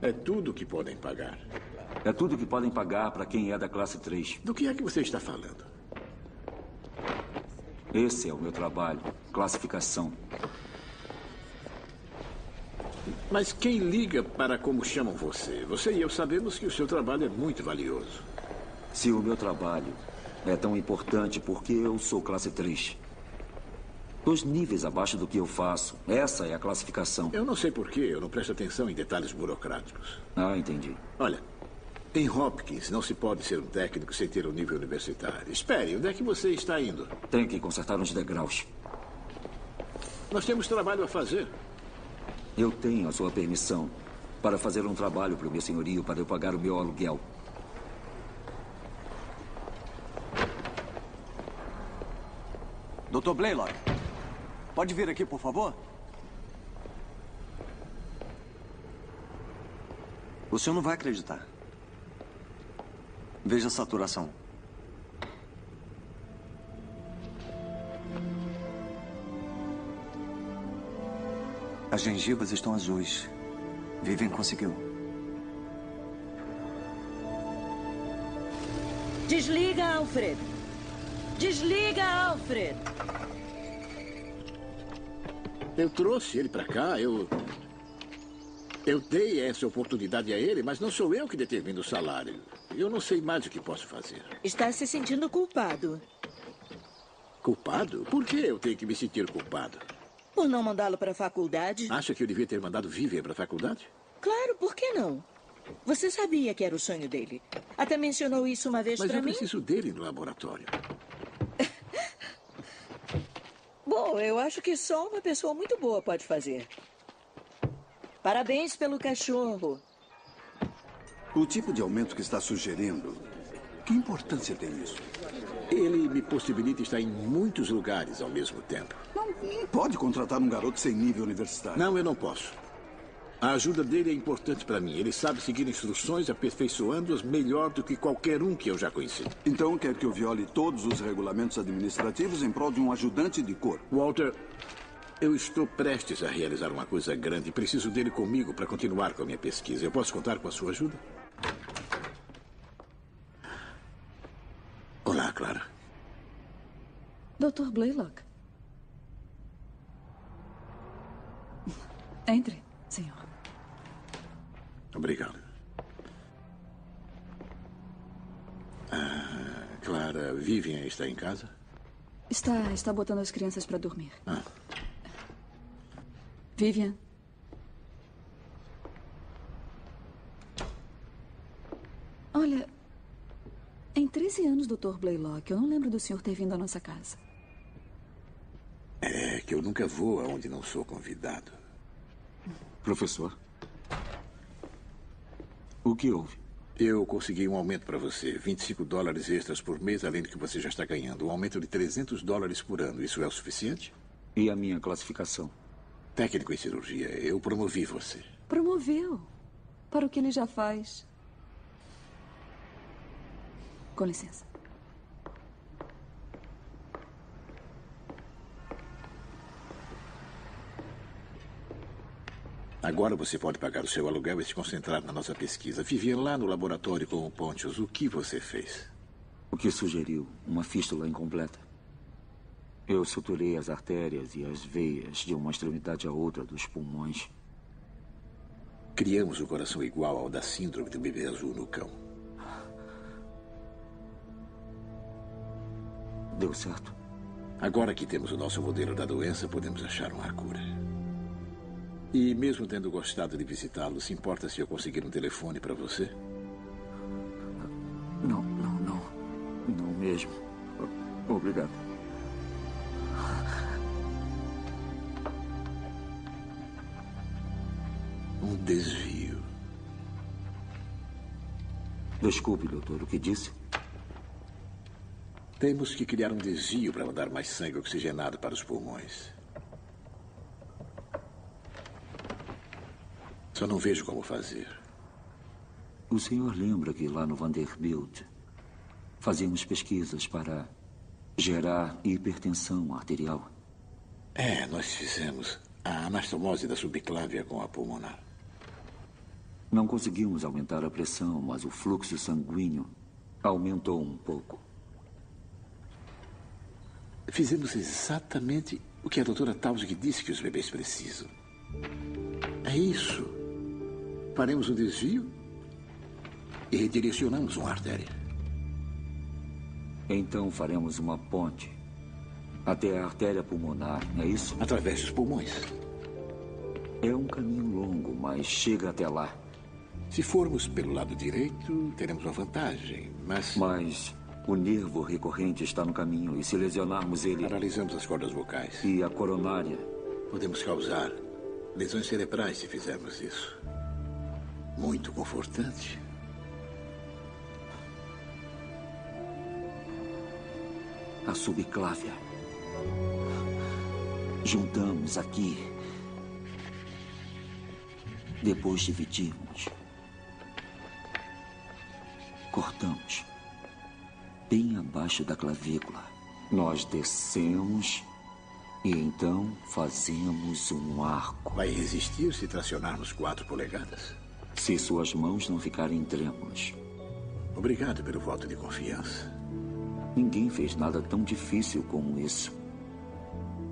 É tudo que podem pagar. É tudo que podem pagar para quem é da classe 3. Do que é que você está falando? Esse é o meu trabalho. Classificação. Mas quem liga para como chamam você? Você e eu sabemos que o seu trabalho é muito valioso. Se o meu trabalho é tão importante porque eu sou classe 3. Dois níveis abaixo do que eu faço. Essa é a classificação. Eu não sei por que eu não presto atenção em detalhes burocráticos. Ah, entendi. Olha, em Hopkins não se pode ser um técnico sem ter um nível universitário. Espere, onde é que você está indo? Tenho que consertar uns degraus. Nós temos trabalho a fazer. Eu tenho a sua permissão para fazer um trabalho para o meu senhorio para eu pagar o meu aluguel. Dr. Blaylock, pode vir aqui, por favor? O senhor não vai acreditar. Veja a saturação. As gengivas estão azuis. Vivian conseguiu. Desliga, Alfred. Desliga, Alfred. Eu trouxe ele para cá, eu. Eu dei essa oportunidade a ele, mas não sou eu que determino o salário. Eu não sei mais o que posso fazer. Está se sentindo culpado Culpado? Por que eu tenho que me sentir culpado? por não mandá-lo para a faculdade. Acha que eu devia ter mandado Vivian para a faculdade? Claro, por que não? Você sabia que era o sonho dele. Até mencionou isso uma vez Mas para eu mim. preciso dele no laboratório. Bom, eu acho que só uma pessoa muito boa pode fazer. Parabéns pelo cachorro. O tipo de aumento que está sugerindo Que importância tem isso? Ele me possibilita estar em muitos lugares ao mesmo tempo. Não pode contratar um garoto sem nível universitário. Não, eu não posso. A ajuda dele é importante para mim. Ele sabe seguir instruções, aperfeiçoando-as melhor do que qualquer um que eu já conheci. Então quer que eu viole todos os regulamentos administrativos em prol de um ajudante de cor? Walter, eu estou prestes a realizar uma coisa grande e preciso dele comigo para continuar com a minha pesquisa. Eu posso contar com a sua ajuda? Olá, Clara. Dr. Blaylock. Entre, senhor. Obrigado. Ah, Clara, Vivian está em casa? Está, está botando as crianças para dormir. Ah. Vivian. Olha, em 13 anos, Dr. Blaylock, eu não lembro do senhor ter vindo à nossa casa. É que eu nunca vou aonde não sou convidado. Professor? O que houve? Eu consegui um aumento para você. 25 dólares extras por mês, além do que você já está ganhando. Um aumento de 300 dólares por ano. Isso é o suficiente? E a minha classificação? Técnico em cirurgia. Eu promovi você. Promoveu. Para o que ele já faz. Com licença. Agora você pode pagar o seu aluguel e se concentrar na nossa pesquisa. Vivian lá no laboratório com o Pontius. O que você fez? O que sugeriu? Uma fístula incompleta. Eu suturei as artérias e as veias de uma extremidade à outra dos pulmões. Criamos o coração igual ao da síndrome do bebê azul no cão. Deu certo. Agora que temos o nosso modelo da doença, podemos achar uma cura. E mesmo tendo gostado de visitá-lo, se importa se eu conseguir um telefone para você? Não, não, não. Não mesmo. Obrigado. Um desvio. Desculpe, doutor, o que disse? Temos que criar um desvio para mandar mais sangue oxigenado para os pulmões. Só não vejo como fazer. O senhor lembra que lá no Vanderbilt fazíamos pesquisas para gerar hipertensão arterial? É, nós fizemos a anastomose da subclávia com a pulmonar. Não conseguimos aumentar a pressão, mas o fluxo sanguíneo aumentou um pouco. Fizemos exatamente o que a doutora Tausig disse que os bebês precisam. É isso. Faremos um desvio e redirecionamos uma artéria. Então faremos uma ponte até a artéria pulmonar, é isso? Através dos pulmões. É um caminho longo, mas chega até lá. Se formos pelo lado direito, teremos uma vantagem, mas. Mas o nervo recorrente está no caminho e se lesionarmos ele. Paralisamos as cordas vocais. E a coronária. Podemos causar lesões cerebrais se fizermos isso. Muito confortante. A subclávia. Juntamos aqui. Depois dividimos. Cortamos. Bem abaixo da clavícula. Nós descemos e então fazemos um arco. Vai resistir se tracionarmos quatro polegadas? Se suas mãos não ficarem trêmulas. Obrigado pelo voto de confiança. Ninguém fez nada tão difícil como isso.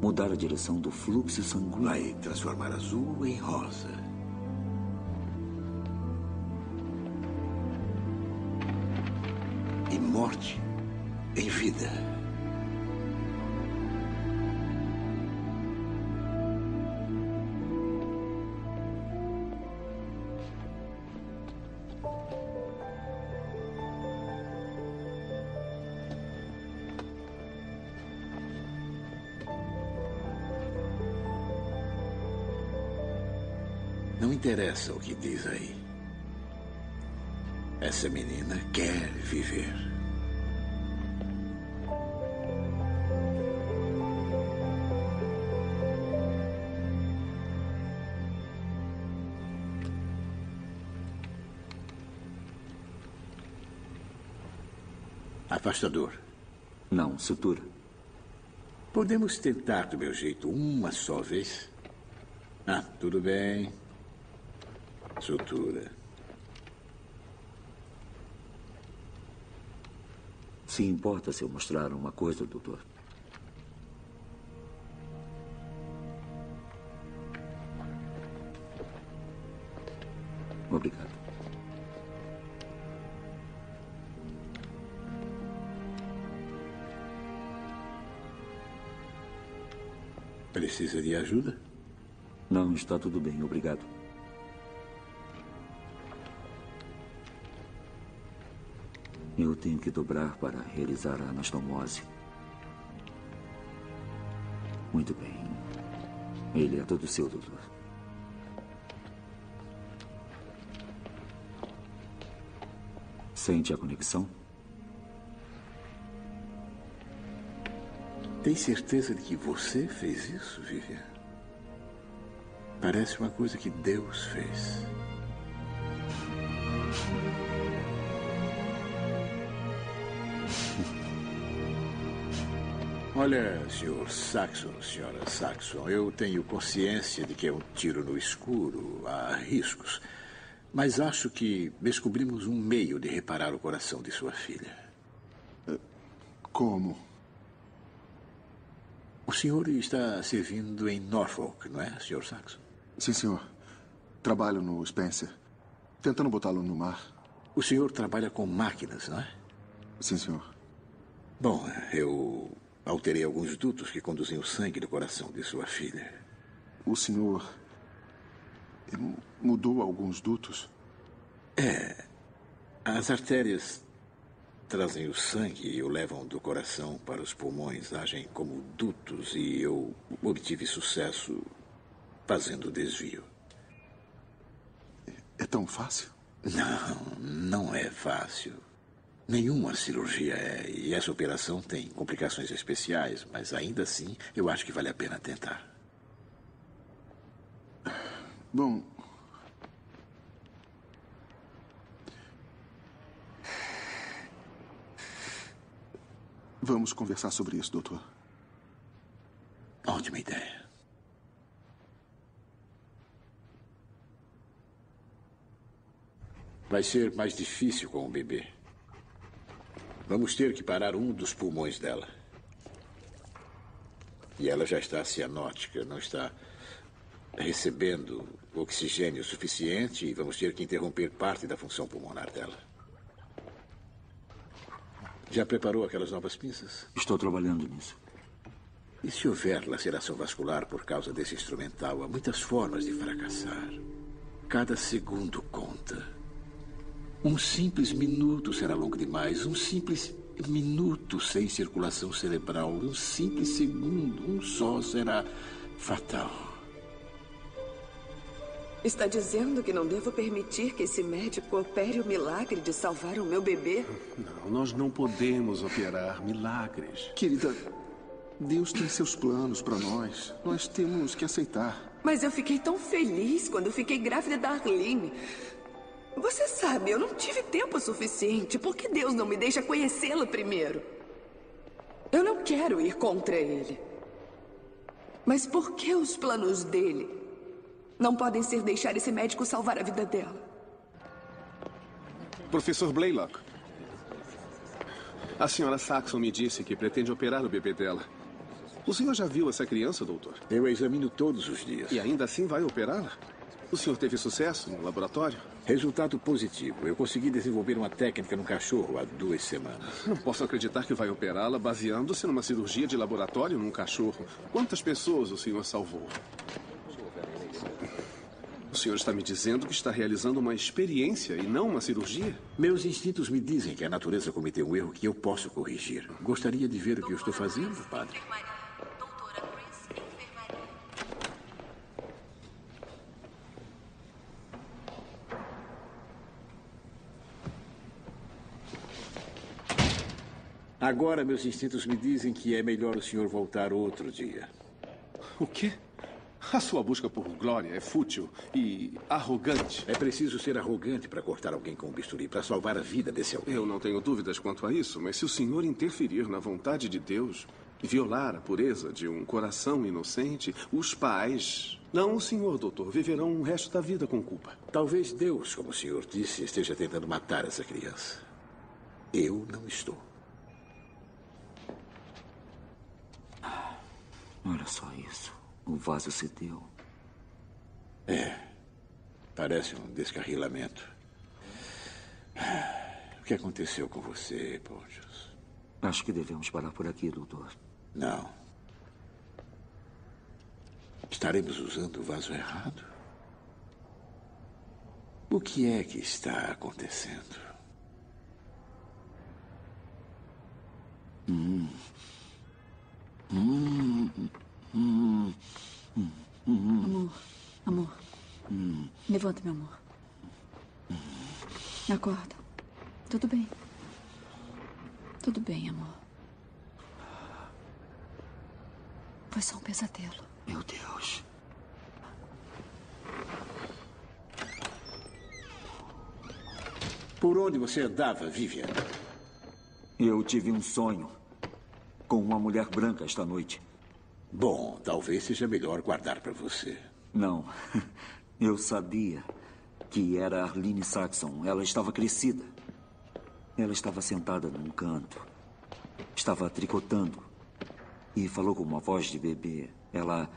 Mudar a direção do fluxo sanguíneo. Vai transformar azul em rosa. E morte em vida. Não interessa o que diz aí. Essa menina quer viver. Afastador. Não, sutura. Podemos tentar do meu jeito uma só vez? Ah, tudo bem. Sutura. Se importa se eu mostrar uma coisa, doutor? Obrigado. Precisa de ajuda? Não, está tudo bem, obrigado. Eu tenho que dobrar para realizar a anastomose. Muito bem. Ele é todo seu, doutor. Sente a conexão? Tem certeza de que você fez isso, Vivian? Parece uma coisa que Deus fez. Olha, senhor Saxon, senhora Saxon, eu tenho consciência de que é um tiro no escuro, há riscos. Mas acho que descobrimos um meio de reparar o coração de sua filha. Como? O senhor está servindo em Norfolk, não é, senhor Saxon? Sim, senhor. Trabalho no Spencer. Tentando botá-lo no mar. O senhor trabalha com máquinas, não é? Sim, senhor. Bom, eu alterei alguns dutos que conduzem o sangue do coração de sua filha. O senhor mudou alguns dutos? É. As artérias trazem o sangue e o levam do coração para os pulmões, agem como dutos e eu obtive sucesso fazendo o desvio. É tão fácil? Não, não é fácil. Nenhuma cirurgia é, e essa operação tem complicações especiais, mas ainda assim eu acho que vale a pena tentar. Bom. Vamos conversar sobre isso, doutor. Ótima ideia. Vai ser mais difícil com o bebê. Vamos ter que parar um dos pulmões dela. E ela já está cianótica, não está recebendo oxigênio suficiente e vamos ter que interromper parte da função pulmonar dela. Já preparou aquelas novas pinças? Estou trabalhando nisso. E se houver laceração vascular por causa desse instrumental, há muitas formas de fracassar. Cada segundo conta. Um simples minuto será longo demais. Um simples minuto sem circulação cerebral. Um simples segundo, um só, será fatal. Está dizendo que não devo permitir que esse médico opere o milagre de salvar o meu bebê? Não, nós não podemos operar milagres. Querida, Deus tem seus planos para nós. Nós temos que aceitar. Mas eu fiquei tão feliz quando fiquei grávida da Arlene. Você sabe, eu não tive tempo suficiente. Por que Deus não me deixa conhecê-la primeiro? Eu não quero ir contra ele. Mas por que os planos dele não podem ser deixar esse médico salvar a vida dela? Professor Blaylock. A senhora Saxon me disse que pretende operar o bebê dela. O senhor já viu essa criança, doutor? Eu a examino todos os dias. E ainda assim vai operá-la? O senhor teve sucesso no laboratório? Resultado positivo. Eu consegui desenvolver uma técnica no cachorro há duas semanas. Não posso acreditar que vai operá-la baseando-se numa cirurgia de laboratório num cachorro. Quantas pessoas o senhor salvou? O senhor está me dizendo que está realizando uma experiência e não uma cirurgia? Meus instintos me dizem que a natureza cometeu um erro que eu posso corrigir. Gostaria de ver o que eu estou fazendo, padre? Agora meus instintos me dizem que é melhor o senhor voltar outro dia. O quê? A sua busca por glória é fútil e arrogante. É preciso ser arrogante para cortar alguém com um bisturi, para salvar a vida desse alguém. Eu não tenho dúvidas quanto a isso, mas se o senhor interferir na vontade de Deus e violar a pureza de um coração inocente, os pais, não o senhor, doutor, viverão o resto da vida com culpa. Talvez Deus, como o senhor disse, esteja tentando matar essa criança. Eu não estou. Olha só isso. O vaso cedeu. É. Parece um descarrilamento. O que aconteceu com você, Pontius? Acho que devemos parar por aqui, doutor. Não. Estaremos usando o vaso errado? O que é que está acontecendo? Hum. Hum. Hum. Hum. Hum. Amor, amor. Levanta, meu amor. Acorda. Tudo bem. Tudo bem, amor. Foi só um pesadelo. Meu Deus. Por onde você andava, Vivian? Eu tive um sonho com uma mulher branca esta noite. Bom, talvez seja melhor guardar para você. Não. Eu sabia que era Arlene Saxon. Ela estava crescida. Ela estava sentada num canto. Estava tricotando. E falou com uma voz de bebê. Ela.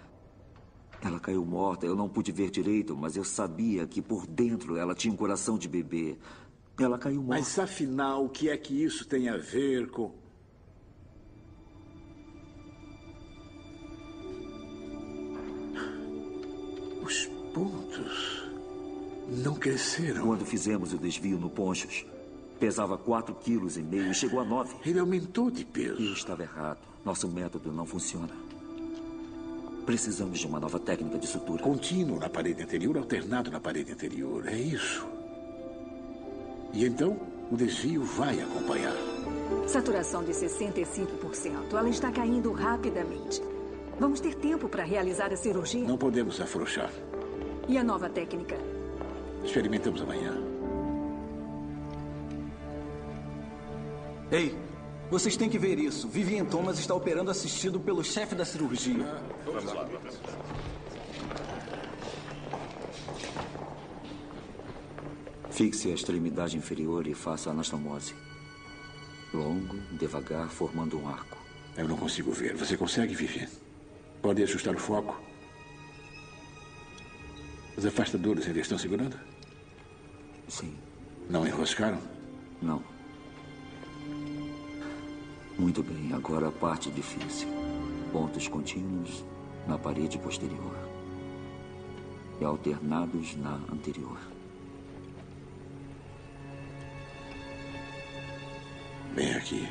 Ela caiu morta. Eu não pude ver direito, mas eu sabia que por dentro ela tinha um coração de bebê. Ela caiu morta. Mas afinal, o que é que isso tem a ver com. Não cresceram. Quando fizemos o desvio no Ponchos, pesava 4,5 quilos e meio e chegou a 9. Ele aumentou de peso. E estava errado. Nosso método não funciona. Precisamos de uma nova técnica de sutura. Contínuo na parede anterior, alternado na parede anterior. É isso. E então, o desvio vai acompanhar. Saturação de 65%. Ela está caindo rapidamente. Vamos ter tempo para realizar a cirurgia? Não podemos afrouxar. E a nova técnica? Experimentamos amanhã. Ei, vocês têm que ver isso. Vivian Thomas está operando assistido pelo chefe da cirurgia. Vamos lá. Fixe a extremidade inferior e faça anastomose. Longo, devagar, formando um arco. Eu não consigo ver. Você consegue, Vivian? Pode ajustar o foco? Os afastadores ainda estão segurando? Sim. Não enroscaram? Não. Muito bem, agora a parte difícil. Pontos contínuos na parede posterior. E alternados na anterior. Bem aqui.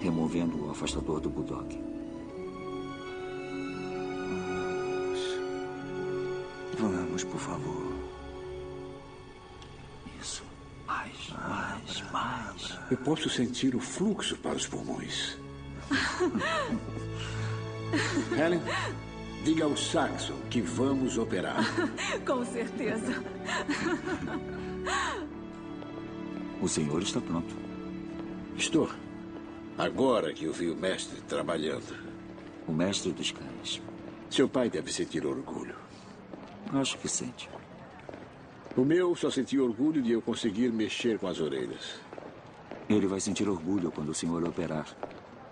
Removendo o afastador do Bulldog. Vamos, por favor. Isso. Mais, mais, mais. Eu posso sentir o fluxo para os pulmões. Helen, diga ao Saxon que vamos operar. Com certeza. O senhor está pronto. Estou. Agora que eu vi o mestre trabalhando. O mestre dos cães. Seu pai deve sentir orgulho. Acho que sente. O meu só sentiu orgulho de eu conseguir mexer com as orelhas. Ele vai sentir orgulho quando o senhor operar.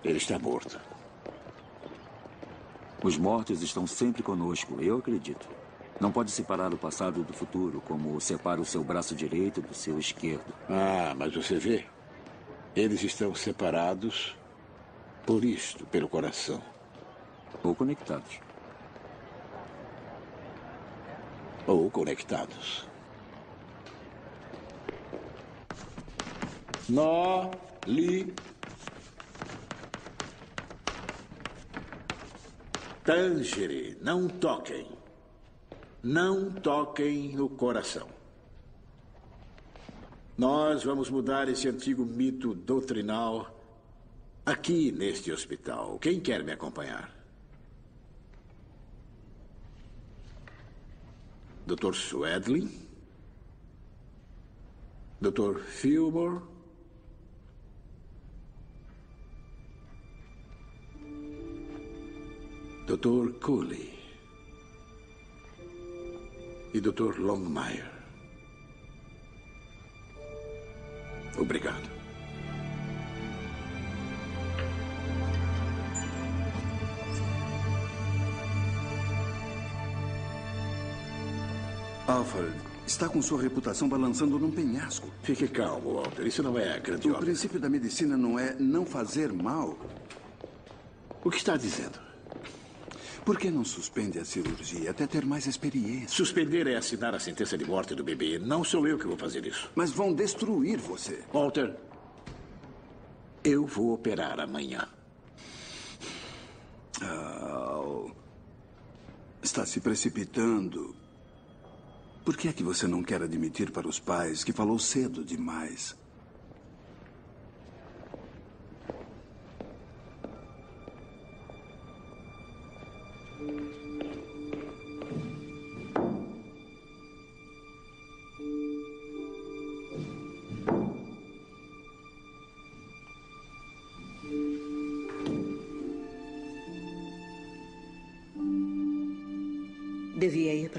Ele está morto. Os mortos estão sempre conosco, eu acredito. Não pode separar o passado do futuro, como separa o seu braço direito do seu esquerdo. Ah, mas você vê? Eles estão separados por isto, pelo coração. Ou conectados. Ou conectados. Nó, li. Tangere, não toquem. Não toquem no coração. Nós vamos mudar esse antigo mito doutrinal aqui neste hospital. Quem quer me acompanhar? Dr. Swedlin? Dr. Fillmore? Dr. Cooley? E Dr. Longmire? Obrigado. Alfred, está com sua reputação balançando num penhasco. Fique calmo, Walter. Isso não é grande O princípio da medicina não é não fazer mal. O que está dizendo? Por que não suspende a cirurgia até ter mais experiência? Suspender é assinar a sentença de morte do bebê. Não sou eu que vou fazer isso. Mas vão destruir você. Walter, eu vou operar amanhã. Al, está se precipitando. Por que é que você não quer admitir para os pais que falou cedo demais?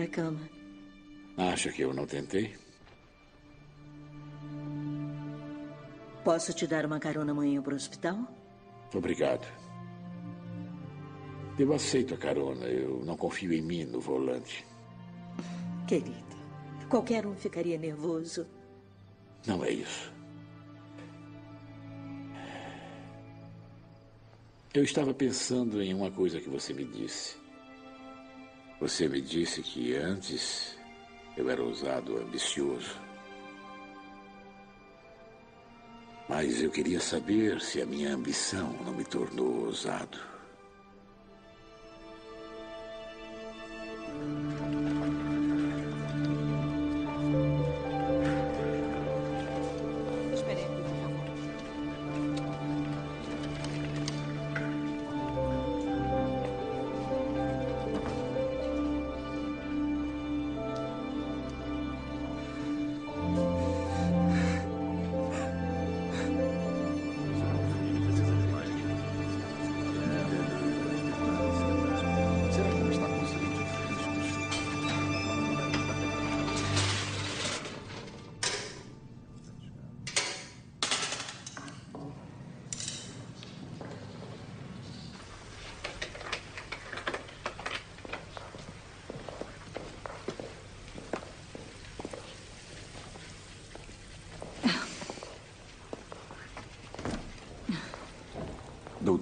Cama. Acha que eu não tentei? Posso te dar uma carona amanhã para o hospital? Obrigado. Eu aceito a carona. Eu não confio em mim no volante. Querido, qualquer um ficaria nervoso. Não é isso. Eu estava pensando em uma coisa que você me disse. Você me disse que antes eu era ousado, ambicioso. Mas eu queria saber se a minha ambição não me tornou ousado.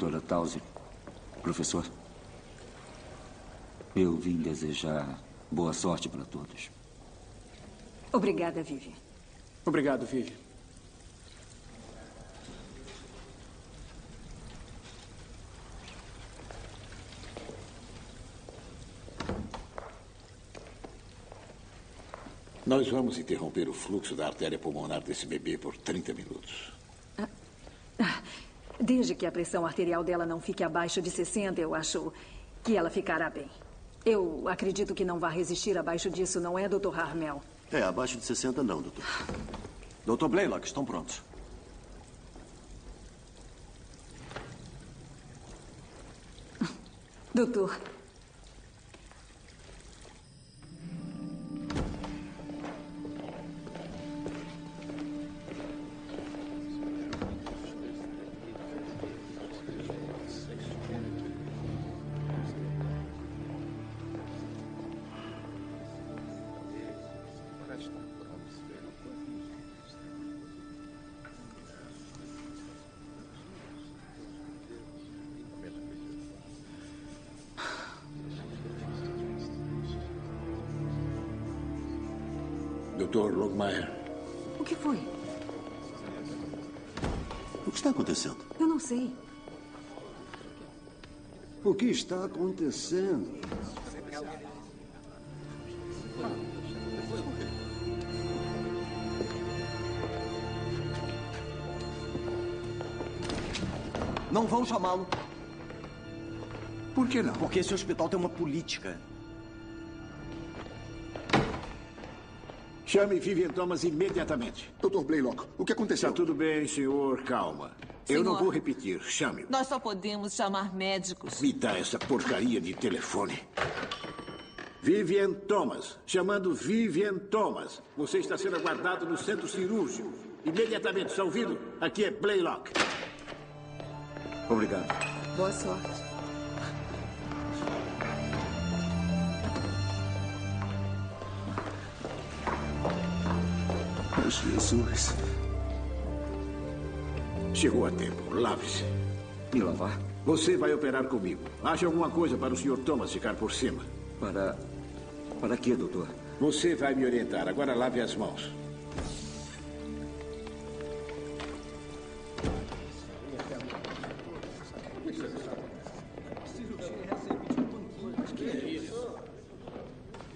Doutora Tausi, professor, eu vim desejar boa sorte para todos. Obrigada, Vivi. Obrigado, Vivi. Nós vamos interromper o fluxo da artéria pulmonar desse bebê por 30 minutos. Desde que a pressão arterial dela não fique abaixo de 60, eu acho que ela ficará bem. Eu acredito que não vai resistir abaixo disso, não é, Dr. Harmel? É, abaixo de 60 não, doutor. Doutor Blaylock, estão prontos. Doutor, está acontecendo? Não vão chamá-lo. Por que não? Porque esse hospital tem uma política. Chame Vivian Thomas imediatamente. Dr. Blaylock, o que aconteceu? Está tudo bem, senhor. Calma. Eu não Senhor. vou repetir. Chame-o. Nós só podemos chamar médicos. Me dá essa porcaria de telefone. Vivian Thomas. Chamando Vivian Thomas. Você está sendo aguardado no centro cirúrgico. Imediatamente, está ouvindo? Aqui é Blaylock. Obrigado. Boa sorte. Jesus. Chegou a tempo. Lave-se. Me lavar? Você vai operar comigo. Ache alguma coisa para o Sr. Thomas ficar por cima. Para. Para quê, doutor? Você vai me orientar. Agora lave as mãos.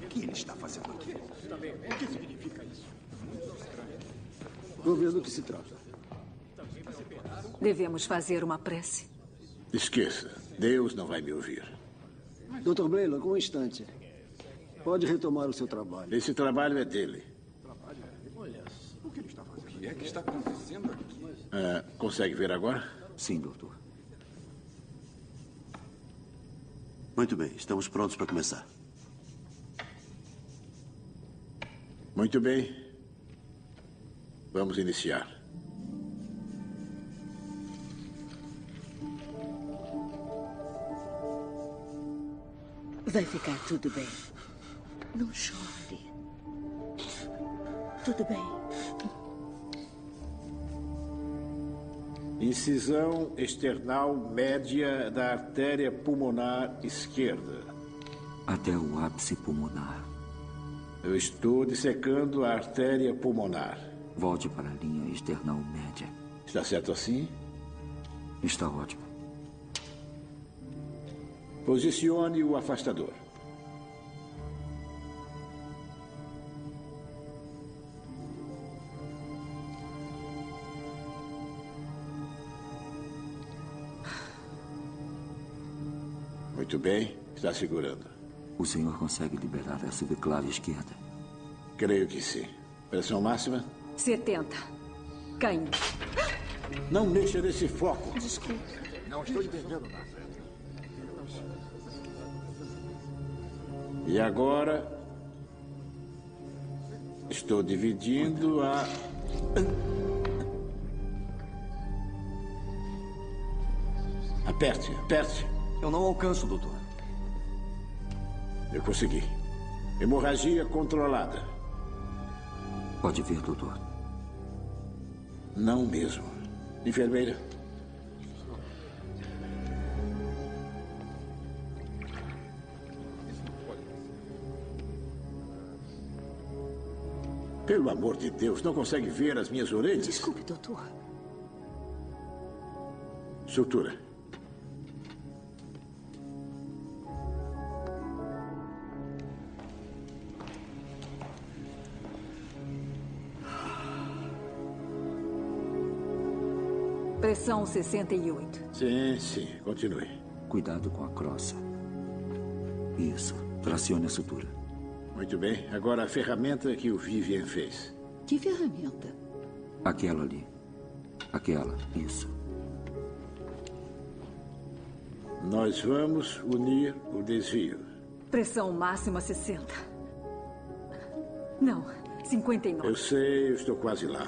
O que ele está fazendo aqui? O que significa isso? Vou ver do que se trata. Devemos fazer uma prece. Esqueça. Deus não vai me ouvir. Dr. Blaylock, um instante. Pode retomar o seu trabalho. Esse trabalho é dele. Olha, o que ele está fazendo? O que é que está acontecendo aqui? Ah, consegue ver agora? Sim, doutor. Muito bem, estamos prontos para começar. Muito bem. Vamos iniciar. Vai ficar tudo bem. Não chore. Tudo bem. Incisão external média da artéria pulmonar esquerda. Até o ápice pulmonar. Eu estou dissecando a artéria pulmonar. Volte para a linha external média. Está certo assim? Está ótimo. Posicione o afastador. Muito bem, está segurando. O senhor consegue liberar a subclave esquerda? Creio que sim. Pressão máxima? 70. Caindo. Não mexa nesse foco. Desculpe. Não estou entendendo nada. E agora. Estou dividindo a. Aperte, aperte. Eu não alcanço, doutor. Eu consegui. Hemorragia controlada. Pode ver, doutor. Não mesmo. Enfermeira. Pelo amor de Deus, não consegue ver as minhas orelhas? Desculpe, doutor. Sutura. Pressão 68. Sim, sim. Continue. Cuidado com a crossa. Isso. Tracione a sutura. Muito bem. Agora a ferramenta que o Vivian fez. Que ferramenta? Aquela ali. Aquela. Isso. Nós vamos unir o desvio. Pressão máxima 60. Não, 59. Eu sei, eu estou quase lá.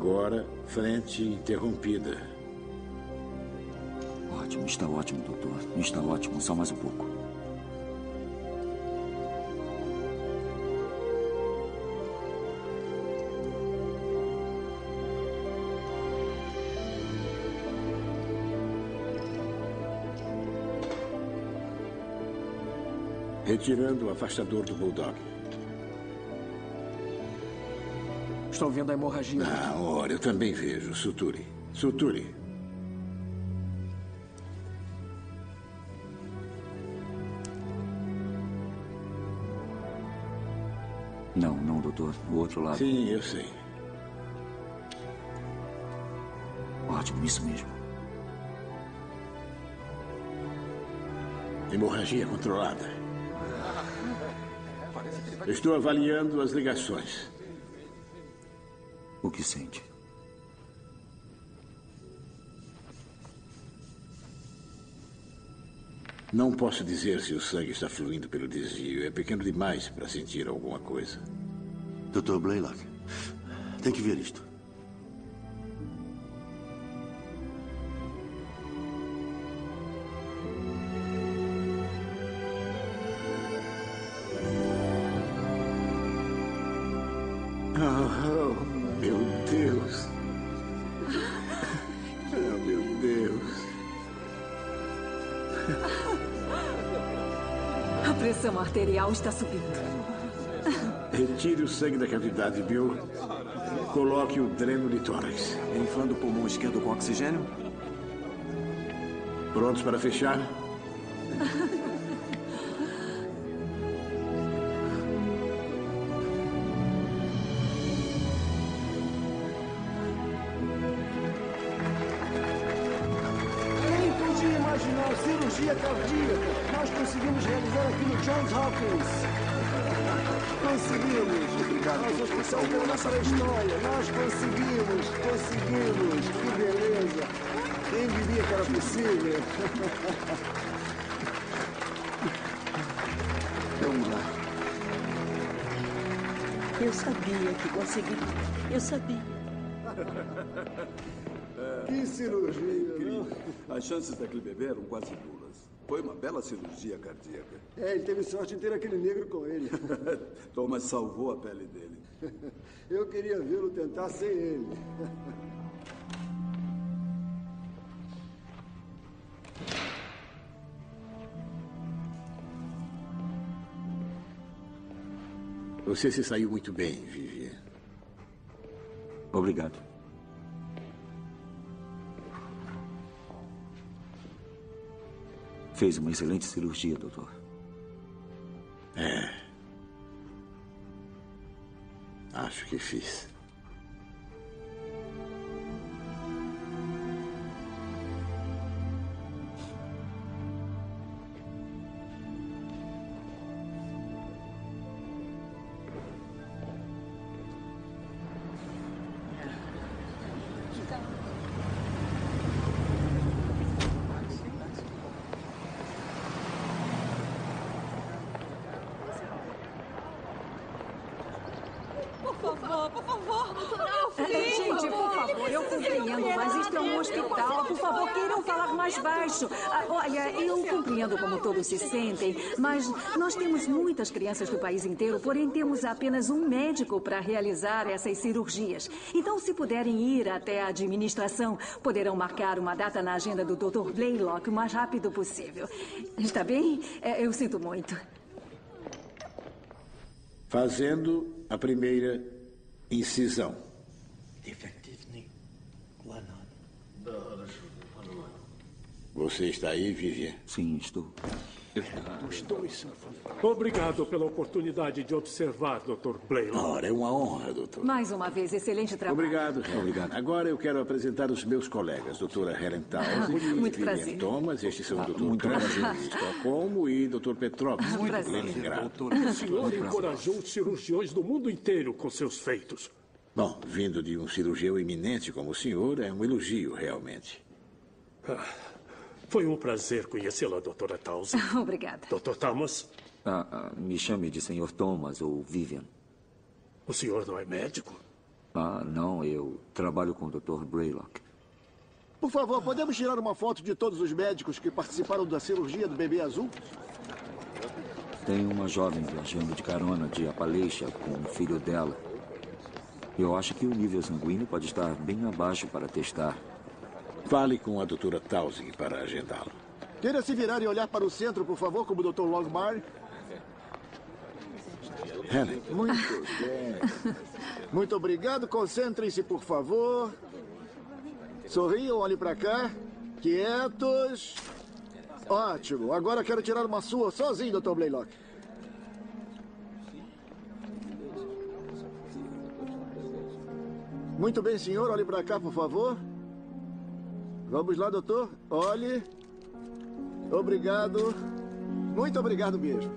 Agora, frente interrompida. Ótimo, está ótimo, doutor. Está ótimo. Só mais um pouco. Retirando o afastador do Bulldog. Estou vendo a hemorragia. Ah, ora, eu também vejo. Suture. Suture. Não, não, doutor. O outro lado. Sim, eu sei. Ótimo, isso mesmo. Hemorragia controlada. Estou avaliando as ligações. O que sente? Não posso dizer se o sangue está fluindo pelo desvio. É pequeno demais para sentir alguma coisa. Dr. Blaylock, tem que ver isto. Está subindo. Retire o sangue da cavidade, Bill. Coloque o dreno de tórax. Inflando o pulmão esquerdo com oxigênio? Prontos para fechar? Salvou nossa história. Nós conseguimos. Conseguimos. Que beleza. Quem diria que era possível? Vamos lá. Eu sabia que conseguiria. Eu sabia. Que cirurgia? As chances daquele bebê eram quase nulas. Foi uma bela cirurgia cardíaca. É, ele teve sorte em ter aquele negro com ele. Thomas salvou a pele dele. Eu queria vê-lo tentar sem ele. Você se saiu muito bem, Vivian. Obrigado. Fez uma excelente cirurgia, doutor. É. Acho que fiz. Se sentem, mas nós temos muitas crianças do país inteiro, porém temos apenas um médico para realizar essas cirurgias. Então, se puderem ir até a administração, poderão marcar uma data na agenda do Dr. Blaylock o mais rápido possível. Está bem? É, Eu sinto muito. Fazendo a primeira incisão. Você está aí, Vivian? Sim, estou. Em São Obrigado pela oportunidade de observar, Dr. Blaylock. Ora, é uma honra, doutor. Mais uma vez, excelente trabalho. Obrigado, Obrigado. Agora eu quero apresentar os meus colegas, doutora Helen Townsend e Muito Vivian prazer. Thomas. Estes são o Dr. muito Kraft, prazer. de Estocolmo, e Dr. Petrovski, de prazer. Leningrado. O senhor encorajou os cirurgiões do mundo inteiro com seus feitos. Bom, vindo de um cirurgião eminente como o senhor, é um elogio, realmente. Ah, Foi um prazer conhecê-la, doutora Townsend. Obrigada. Dr. Thomas, Ah, ah, me chame de senhor Thomas ou Vivian. o senhor não é médico? Ah, não, eu trabalho com o Dr. Braylock. Por favor, podemos tirar uma foto de todos os médicos que participaram da cirurgia do bebê azul? Tem uma jovem viajando de carona de Appalachia com o filho dela. Eu acho que o nível sanguíneo pode estar bem abaixo para testar. Fale com a doutora Tausig para agendá-lo. Queira se virar e olhar para o centro, por favor, como o Dr. Longmar. Helen. Muito bem. Muito obrigado. Concentrem-se, por favor. Sorriam, olhem para cá. Quietos. Ótimo. Agora quero tirar uma sua sozinho, Dr. Blaylock. Muito bem, senhor. Olhe para cá, por favor. Vamos lá, doutor. Olhe. Obrigado. Muito obrigado mesmo.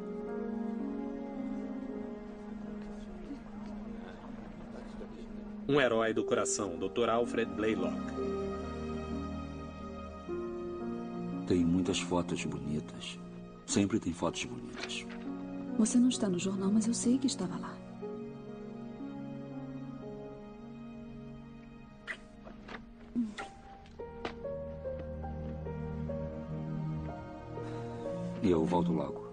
Um herói do coração, Dr. Alfred Blaylock. Tem muitas fotos bonitas. Sempre tem fotos bonitas. Você não está no jornal, mas eu sei que estava lá. E eu volto logo.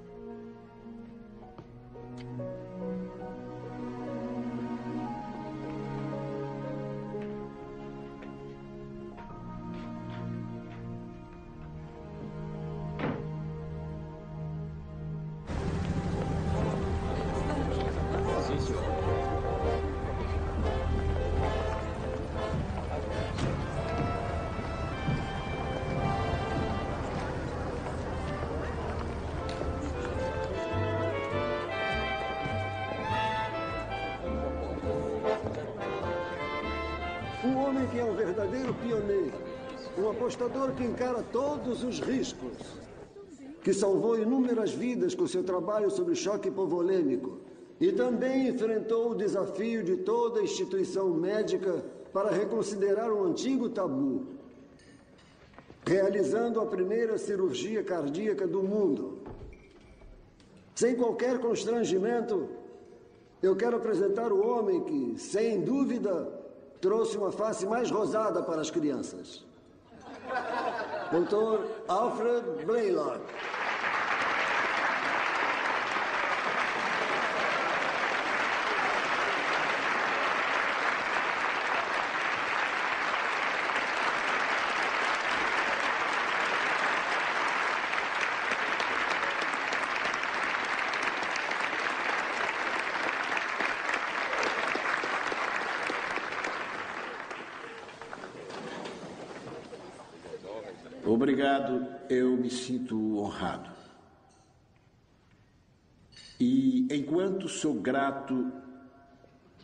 Apostador que encara todos os riscos. Que salvou inúmeras vidas com seu trabalho sobre choque hipovolêmico. E também enfrentou o desafio de toda instituição médica para reconsiderar um antigo tabu. Realizando a primeira cirurgia cardíaca do mundo. Sem qualquer constrangimento, eu quero apresentar o homem que, sem dúvida, trouxe uma face mais rosada para as crianças. Dr. Alfred Blaylock. Eu me sinto honrado. E enquanto sou grato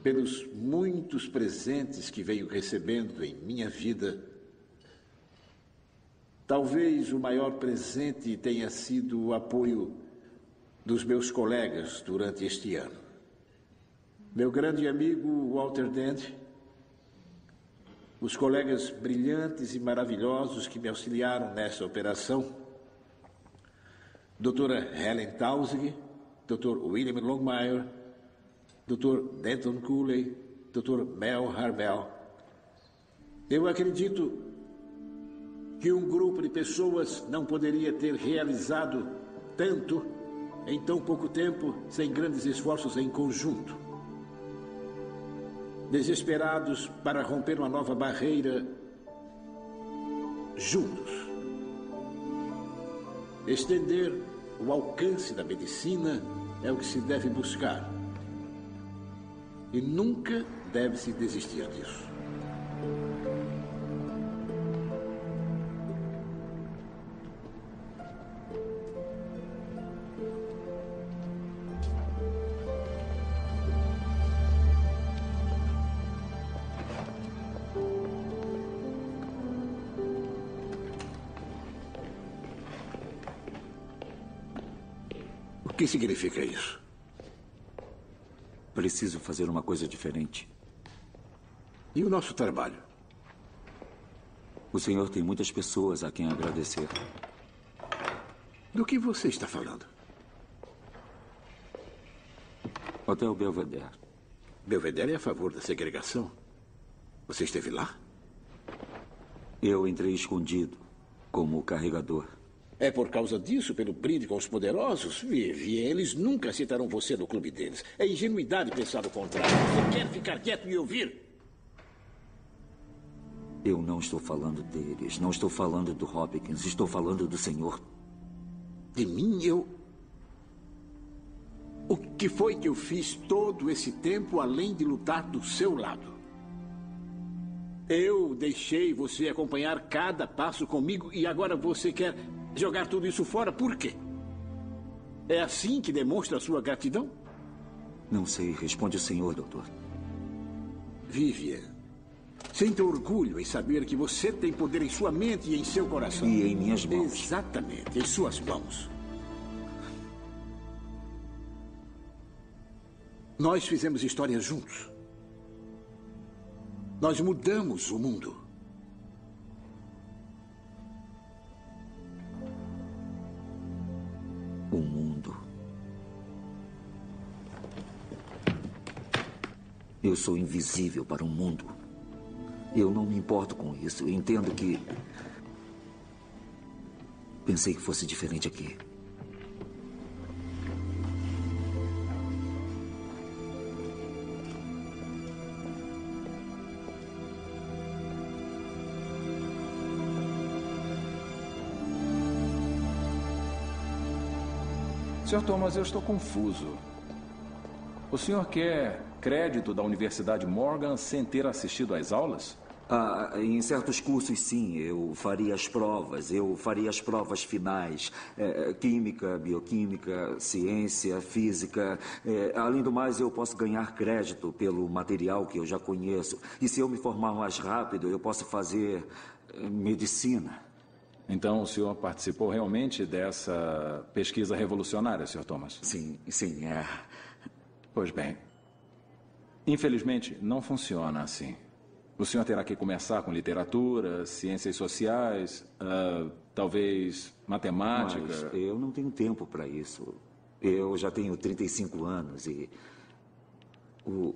pelos muitos presentes que venho recebendo em minha vida, talvez o maior presente tenha sido o apoio dos meus colegas durante este ano. Meu grande amigo Walter Dent, os colegas brilhantes e maravilhosos que me auxiliaram nessa operação, doutora Helen Tausig, Dr. William Longmire, Dr. Denton Cooley, Dr. Mel Harbell. Eu acredito que um grupo de pessoas não poderia ter realizado tanto em tão pouco tempo sem grandes esforços em conjunto desesperados para romper uma nova barreira juntos. Estender o alcance da medicina é o que se deve buscar. E nunca deve-se desistir disso. Que significa isso? Preciso fazer uma coisa diferente. E o nosso trabalho? O senhor tem muitas pessoas a quem agradecer. Do que você está falando? Hotel Belvedere. Belvedere é a favor da segregação. Você esteve lá? Eu entrei escondido, como carregador. É por causa disso, pelo brinde com os poderosos? Vive, eles nunca aceitarão você no clube deles. É ingenuidade pensar o contrário. Você quer ficar quieto e ouvir? Eu não estou falando deles. Não estou falando do Hopkins. Estou falando do senhor. De mim, eu. O que foi que eu fiz todo esse tempo além de lutar do seu lado? Eu deixei você acompanhar cada passo comigo e agora você quer jogar tudo isso fora por quê? É assim que demonstra a sua gratidão? Não sei. Responde o senhor, doutor. Vivian, Sinta orgulho em saber que você tem poder em sua mente e em seu coração. E em minhas mãos. Exatamente, em suas mãos. Nós fizemos história juntos. Nós mudamos o mundo. O mundo. Eu sou invisível para o mundo. Eu não me importo com isso. Eu entendo que. Pensei que fosse diferente aqui. Sr. Thomas, eu estou confuso. O senhor quer crédito da Universidade Morgan sem ter assistido às aulas? Ah, em certos cursos, sim, eu faria as provas, eu faria as provas finais. É, química, bioquímica, ciência, física. É, além do mais, eu posso ganhar crédito pelo material que eu já conheço. E se eu me formar mais rápido, eu posso fazer eh, medicina. Então o senhor participou realmente dessa pesquisa revolucionária, Sr. Thomas? Sim, sim, é. Pois bem. Infelizmente, não funciona assim. O senhor terá que começar com literatura, ciências sociais, uh, talvez matemática. Mas eu não tenho tempo para isso. Eu já tenho 35 anos e. O.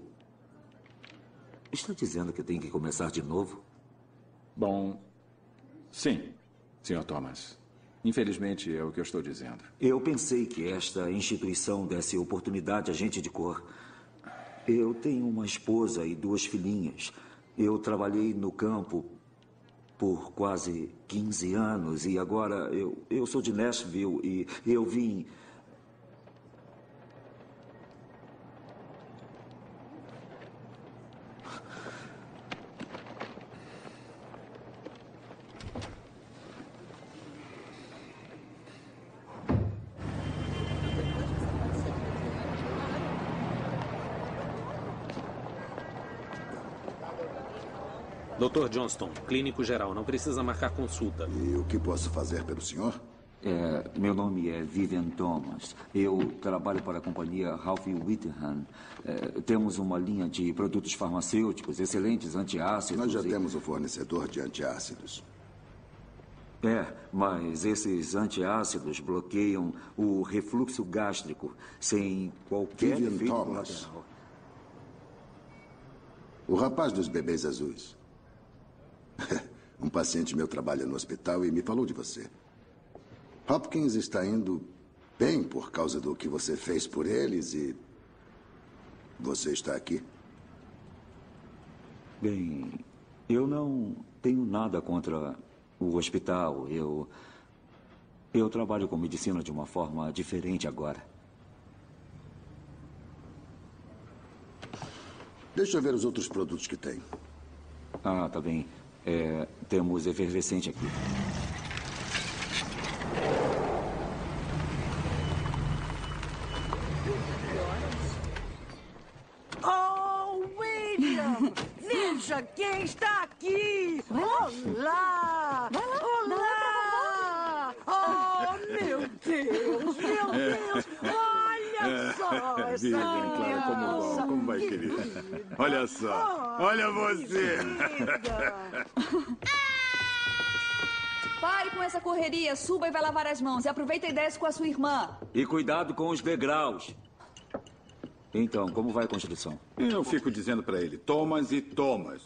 Está dizendo que tenho que começar de novo? Bom, sim. Sr. Thomas, infelizmente é o que eu estou dizendo. Eu pensei que esta instituição desse oportunidade a gente de cor. Eu tenho uma esposa e duas filhinhas. Eu trabalhei no campo por quase 15 anos e agora eu, eu sou de Nashville e eu vim. Dr. Johnston, clínico geral, não precisa marcar consulta. E o que posso fazer pelo senhor? É, meu nome é Vivian Thomas. Eu trabalho para a companhia Ralph Whittingham. É, temos uma linha de produtos farmacêuticos, excelentes antiácidos. Nós já e... temos o fornecedor de antiácidos. É, mas esses antiácidos bloqueiam o refluxo gástrico sem qualquer Vivian efeito Thomas. colateral. O rapaz dos bebês azuis. Um paciente meu trabalha no hospital e me falou de você. Hopkins está indo bem por causa do que você fez por eles e. Você está aqui. Bem, eu não tenho nada contra o hospital. Eu. Eu trabalho com medicina de uma forma diferente agora. Deixa eu ver os outros produtos que tem. Ah, tá bem. É, temos efervescente aqui. Oh, William! Veja quem está aqui! Olá! Olá! Oh, meu Deus! Meu Deus! Olha só essa Vivian, Clara, como vai, como vai, querida? Olha só, olha você. Pare com essa correria, suba e vai lavar as mãos. E aproveita e desce com a sua irmã. E cuidado com os degraus. Então, como vai a construção? Eu fico dizendo para ele, Thomas e Thomas.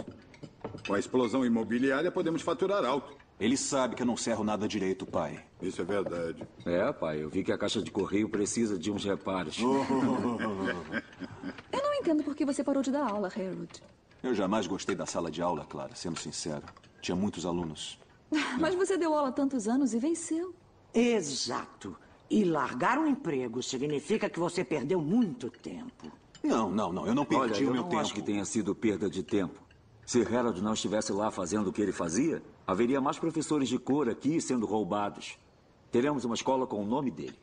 Com a explosão imobiliária, podemos faturar alto. Ele sabe que eu não serro nada direito, pai. Isso é verdade. É, pai, eu vi que a caixa de correio precisa de uns reparos. Eu não entendo por que você parou de dar aula, Harold. Eu jamais gostei da sala de aula, Clara, sendo sincero. Tinha muitos alunos. Mas você deu aula há tantos anos e venceu. Exato. E largar um emprego significa que você perdeu muito tempo. Não, não, não. Eu não perdi Olha, eu o meu não tempo. acho que tenha sido perda de tempo. Se Harold não estivesse lá fazendo o que ele fazia, haveria mais professores de cor aqui sendo roubados. Teremos uma escola com o nome dele.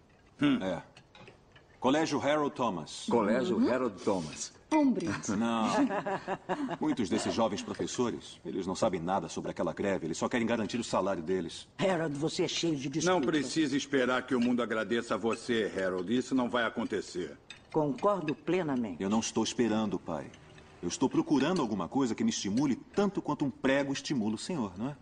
É. Colégio Harold Thomas. Colégio Uhum. Harold Thomas. Hombre. Não. Muitos desses jovens professores, eles não sabem nada sobre aquela greve. Eles só querem garantir o salário deles. Harold, você é cheio de desculpas. Não precisa esperar que o mundo agradeça a você, Harold. Isso não vai acontecer. Concordo plenamente. Eu não estou esperando, pai. Eu estou procurando alguma coisa que me estimule tanto quanto um prego estimula o senhor, não é?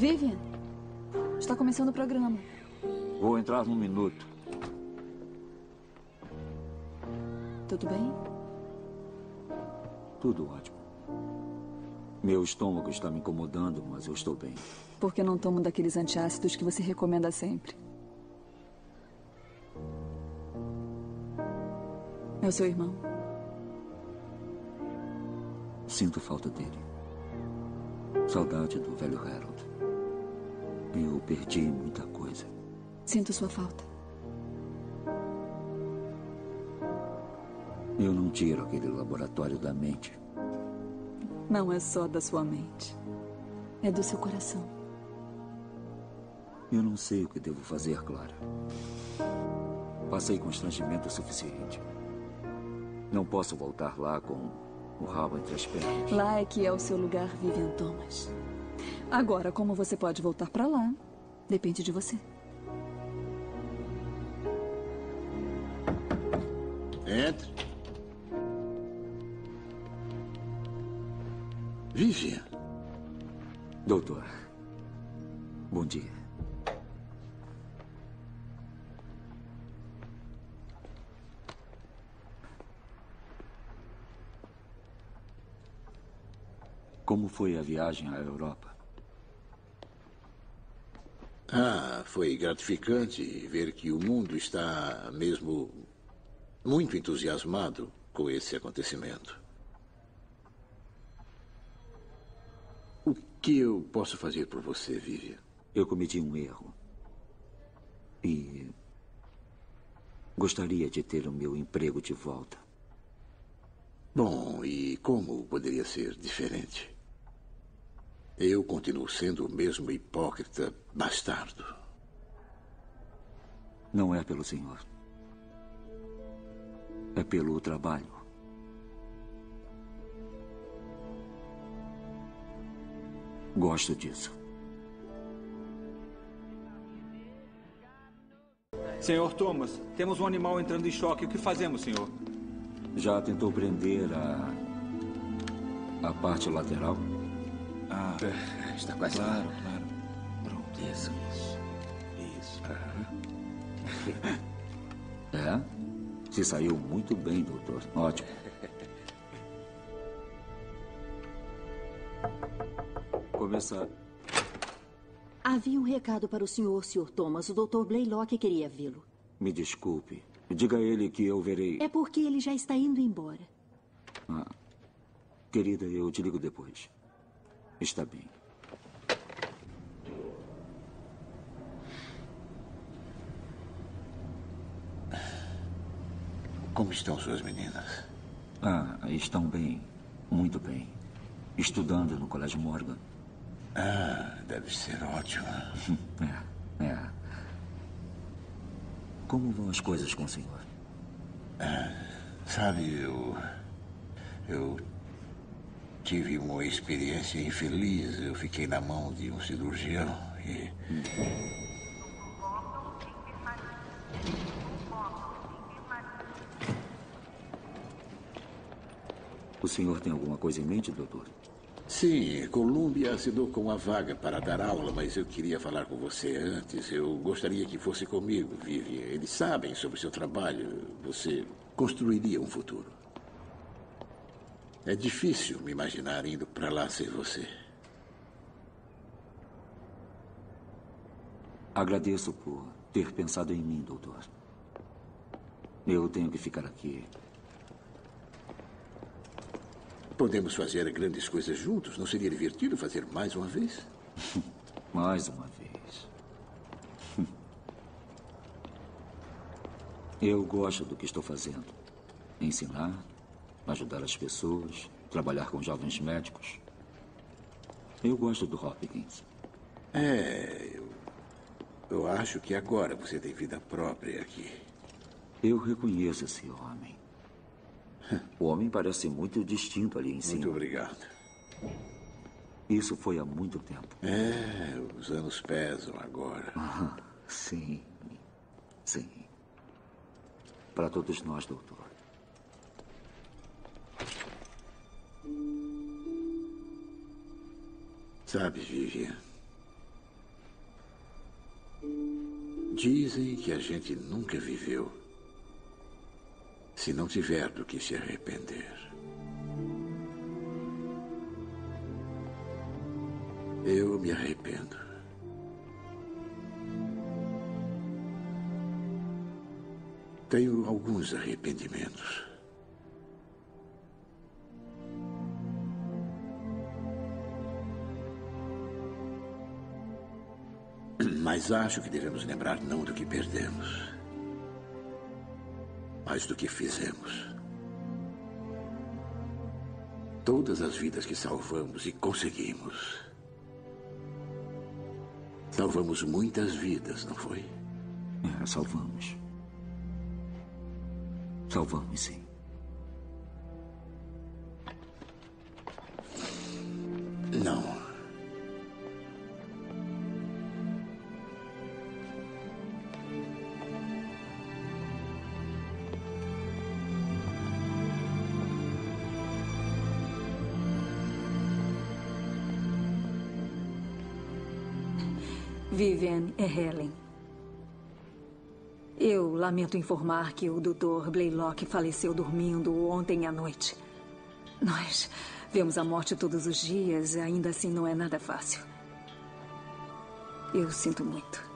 Vivian, está começando o programa. Vou entrar num minuto. Tudo bem? Tudo ótimo. Meu estômago está me incomodando, mas eu estou bem. Por que não tomo daqueles antiácidos que você recomenda sempre? É o seu irmão. Sinto falta dele. Saudade do velho Harold. Eu perdi muita coisa. Sinto sua falta. Eu não tiro aquele laboratório da mente. Não é só da sua mente. É do seu coração. Eu não sei o que devo fazer, Clara. Passei constrangimento suficiente. Não posso voltar lá com o rabo entre as pernas. Lá é que é o seu lugar, Vivian Thomas. Agora, como você pode voltar para lá, depende de você. Entre. Vivian. Doutor. Bom dia. Como foi a viagem à Europa? Ah, foi gratificante ver que o mundo está mesmo muito entusiasmado com esse acontecimento. O que eu posso fazer por você, Vivian? Eu cometi um erro. E. Gostaria de ter o meu emprego de volta. Bom, e como poderia ser diferente? Eu continuo sendo o mesmo hipócrita bastardo. Não é pelo senhor. É pelo trabalho. Gosto disso. Senhor Thomas, temos um animal entrando em choque. O que fazemos, senhor? Já tentou prender a. a parte lateral? Ah, está quase claro, claro. Pronto, isso, isso. Isso. É? Se saiu muito bem, doutor. Ótimo. Começar. Havia um recado para o senhor, Sr. Thomas. O Dr. Blaylock queria vê-lo. Me desculpe. Diga a ele que eu verei. É porque ele já está indo embora. Ah, querida, eu te ligo depois. Está bem. Como estão suas meninas? Ah, estão bem. Muito bem. Estudando no Colégio Morgan. Ah, deve ser ótimo. É, é. Como vão as coisas com o senhor? Ah, sabe, eu. Eu tive uma experiência infeliz. Eu fiquei na mão de um cirurgião e. O senhor tem alguma coisa em mente, doutor? Sim, Colômbia assinou com a vaga para dar aula, mas eu queria falar com você antes. Eu gostaria que fosse comigo, Vivian. Eles sabem sobre seu trabalho. Você construiria um futuro. É difícil me imaginar indo para lá sem você. Agradeço por ter pensado em mim, doutor. Eu tenho que ficar aqui. Podemos fazer grandes coisas juntos. Não seria divertido fazer mais uma vez? Mais uma vez. Eu gosto do que estou fazendo. Ensinar, ajudar as pessoas, trabalhar com jovens médicos. Eu gosto do Hopkins. É, eu, eu acho que agora você tem vida própria aqui. Eu reconheço esse homem. O homem parece muito distinto ali em cima. Muito obrigado. Isso foi há muito tempo. É, os anos pesam agora. Ah, sim. Sim. Para todos nós, doutor. Sabe, Vivian? Dizem que a gente nunca viveu se não tiver do que se arrepender. Eu me arrependo. Tenho alguns arrependimentos. Mas acho que devemos lembrar não do que perdemos, mas do que fizemos. Todas as vidas que salvamos e conseguimos. Salvamos muitas vidas, não foi? É, salvamos. Salvamos, sim. Não. E Helen. Eu lamento informar que o Dr. Blaylock faleceu dormindo ontem à noite. Nós vemos a morte todos os dias e ainda assim não é nada fácil. Eu sinto muito.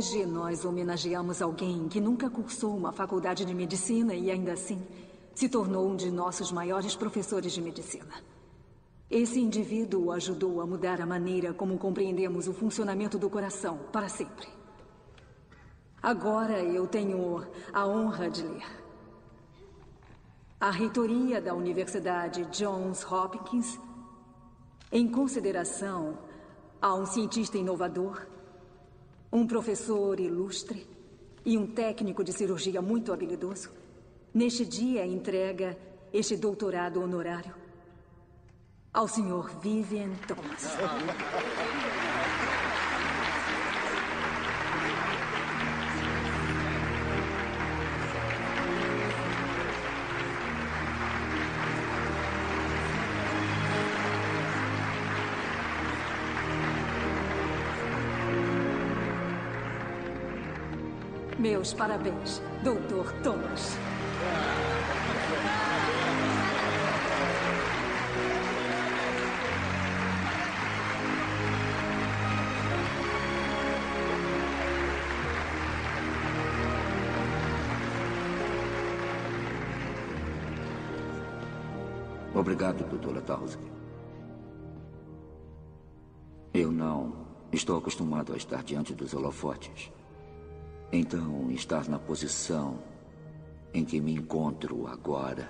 Hoje nós homenageamos alguém que nunca cursou uma faculdade de medicina e ainda assim se tornou um de nossos maiores professores de medicina. Esse indivíduo ajudou a mudar a maneira como compreendemos o funcionamento do coração para sempre. Agora eu tenho a honra de ler. A reitoria da Universidade Johns Hopkins, em consideração a um cientista inovador, um professor ilustre e um técnico de cirurgia muito habilidoso, neste dia entrega este doutorado honorário ao Sr. Vivian Thomas. Meus parabéns, Dr. Thomas. Obrigado, doutora Townsend. Eu não estou acostumado a estar diante dos holofotes. Então, estar na posição em que me encontro agora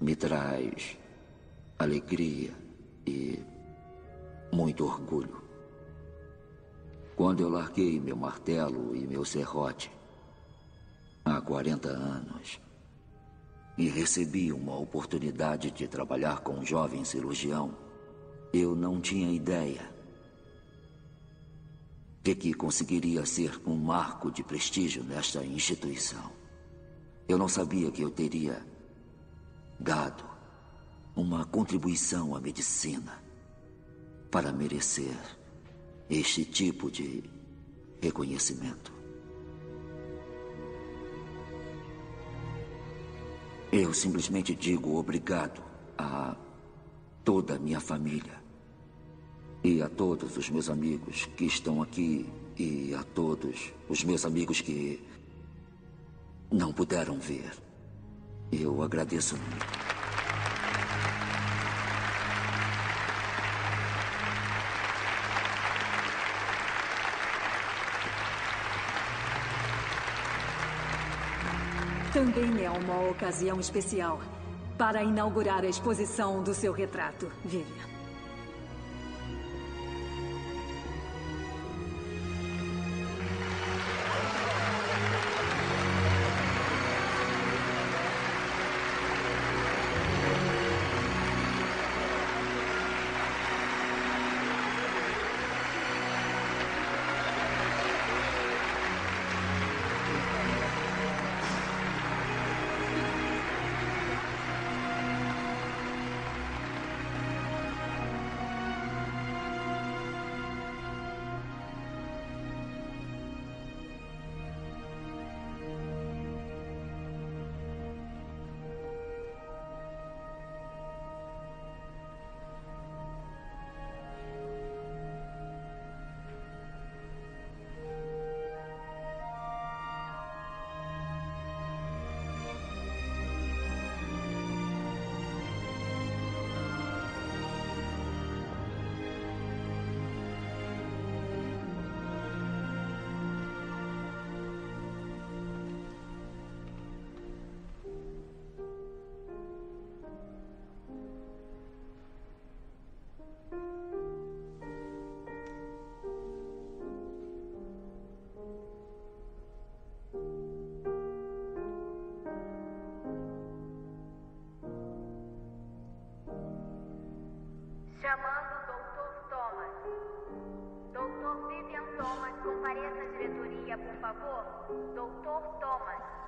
me traz alegria e muito orgulho. Quando eu larguei meu martelo e meu serrote há 40 anos e recebi uma oportunidade de trabalhar com um jovem cirurgião, eu não tinha ideia de que conseguiria ser um marco de prestígio nesta instituição. Eu não sabia que eu teria dado uma contribuição à medicina para merecer este tipo de reconhecimento. Eu simplesmente digo obrigado a toda a minha família e a todos os meus amigos que estão aqui E a todos os meus amigos que não puderam ver. Eu agradeço muito. Também é uma ocasião especial para inaugurar a exposição do seu retrato, Vivian.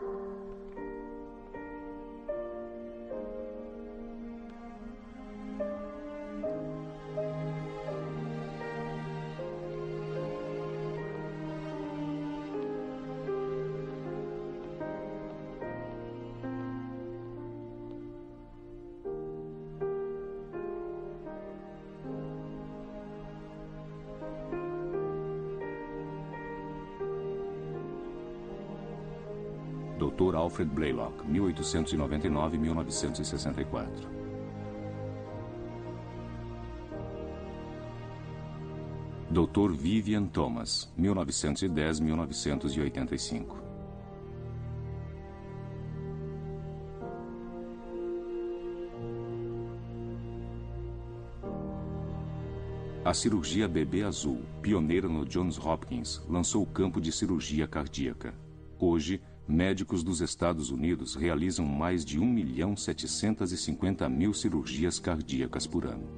うん。Alfred Blaylock, 1899-1964. Dr. Vivian Thomas, 1910-1985. A cirurgia bebê azul, pioneira no Johns Hopkins, lançou o campo de cirurgia cardíaca. Hoje, médicos dos Estados Unidos realizam mais de 1 milhão 750 mil cirurgias cardíacas por ano.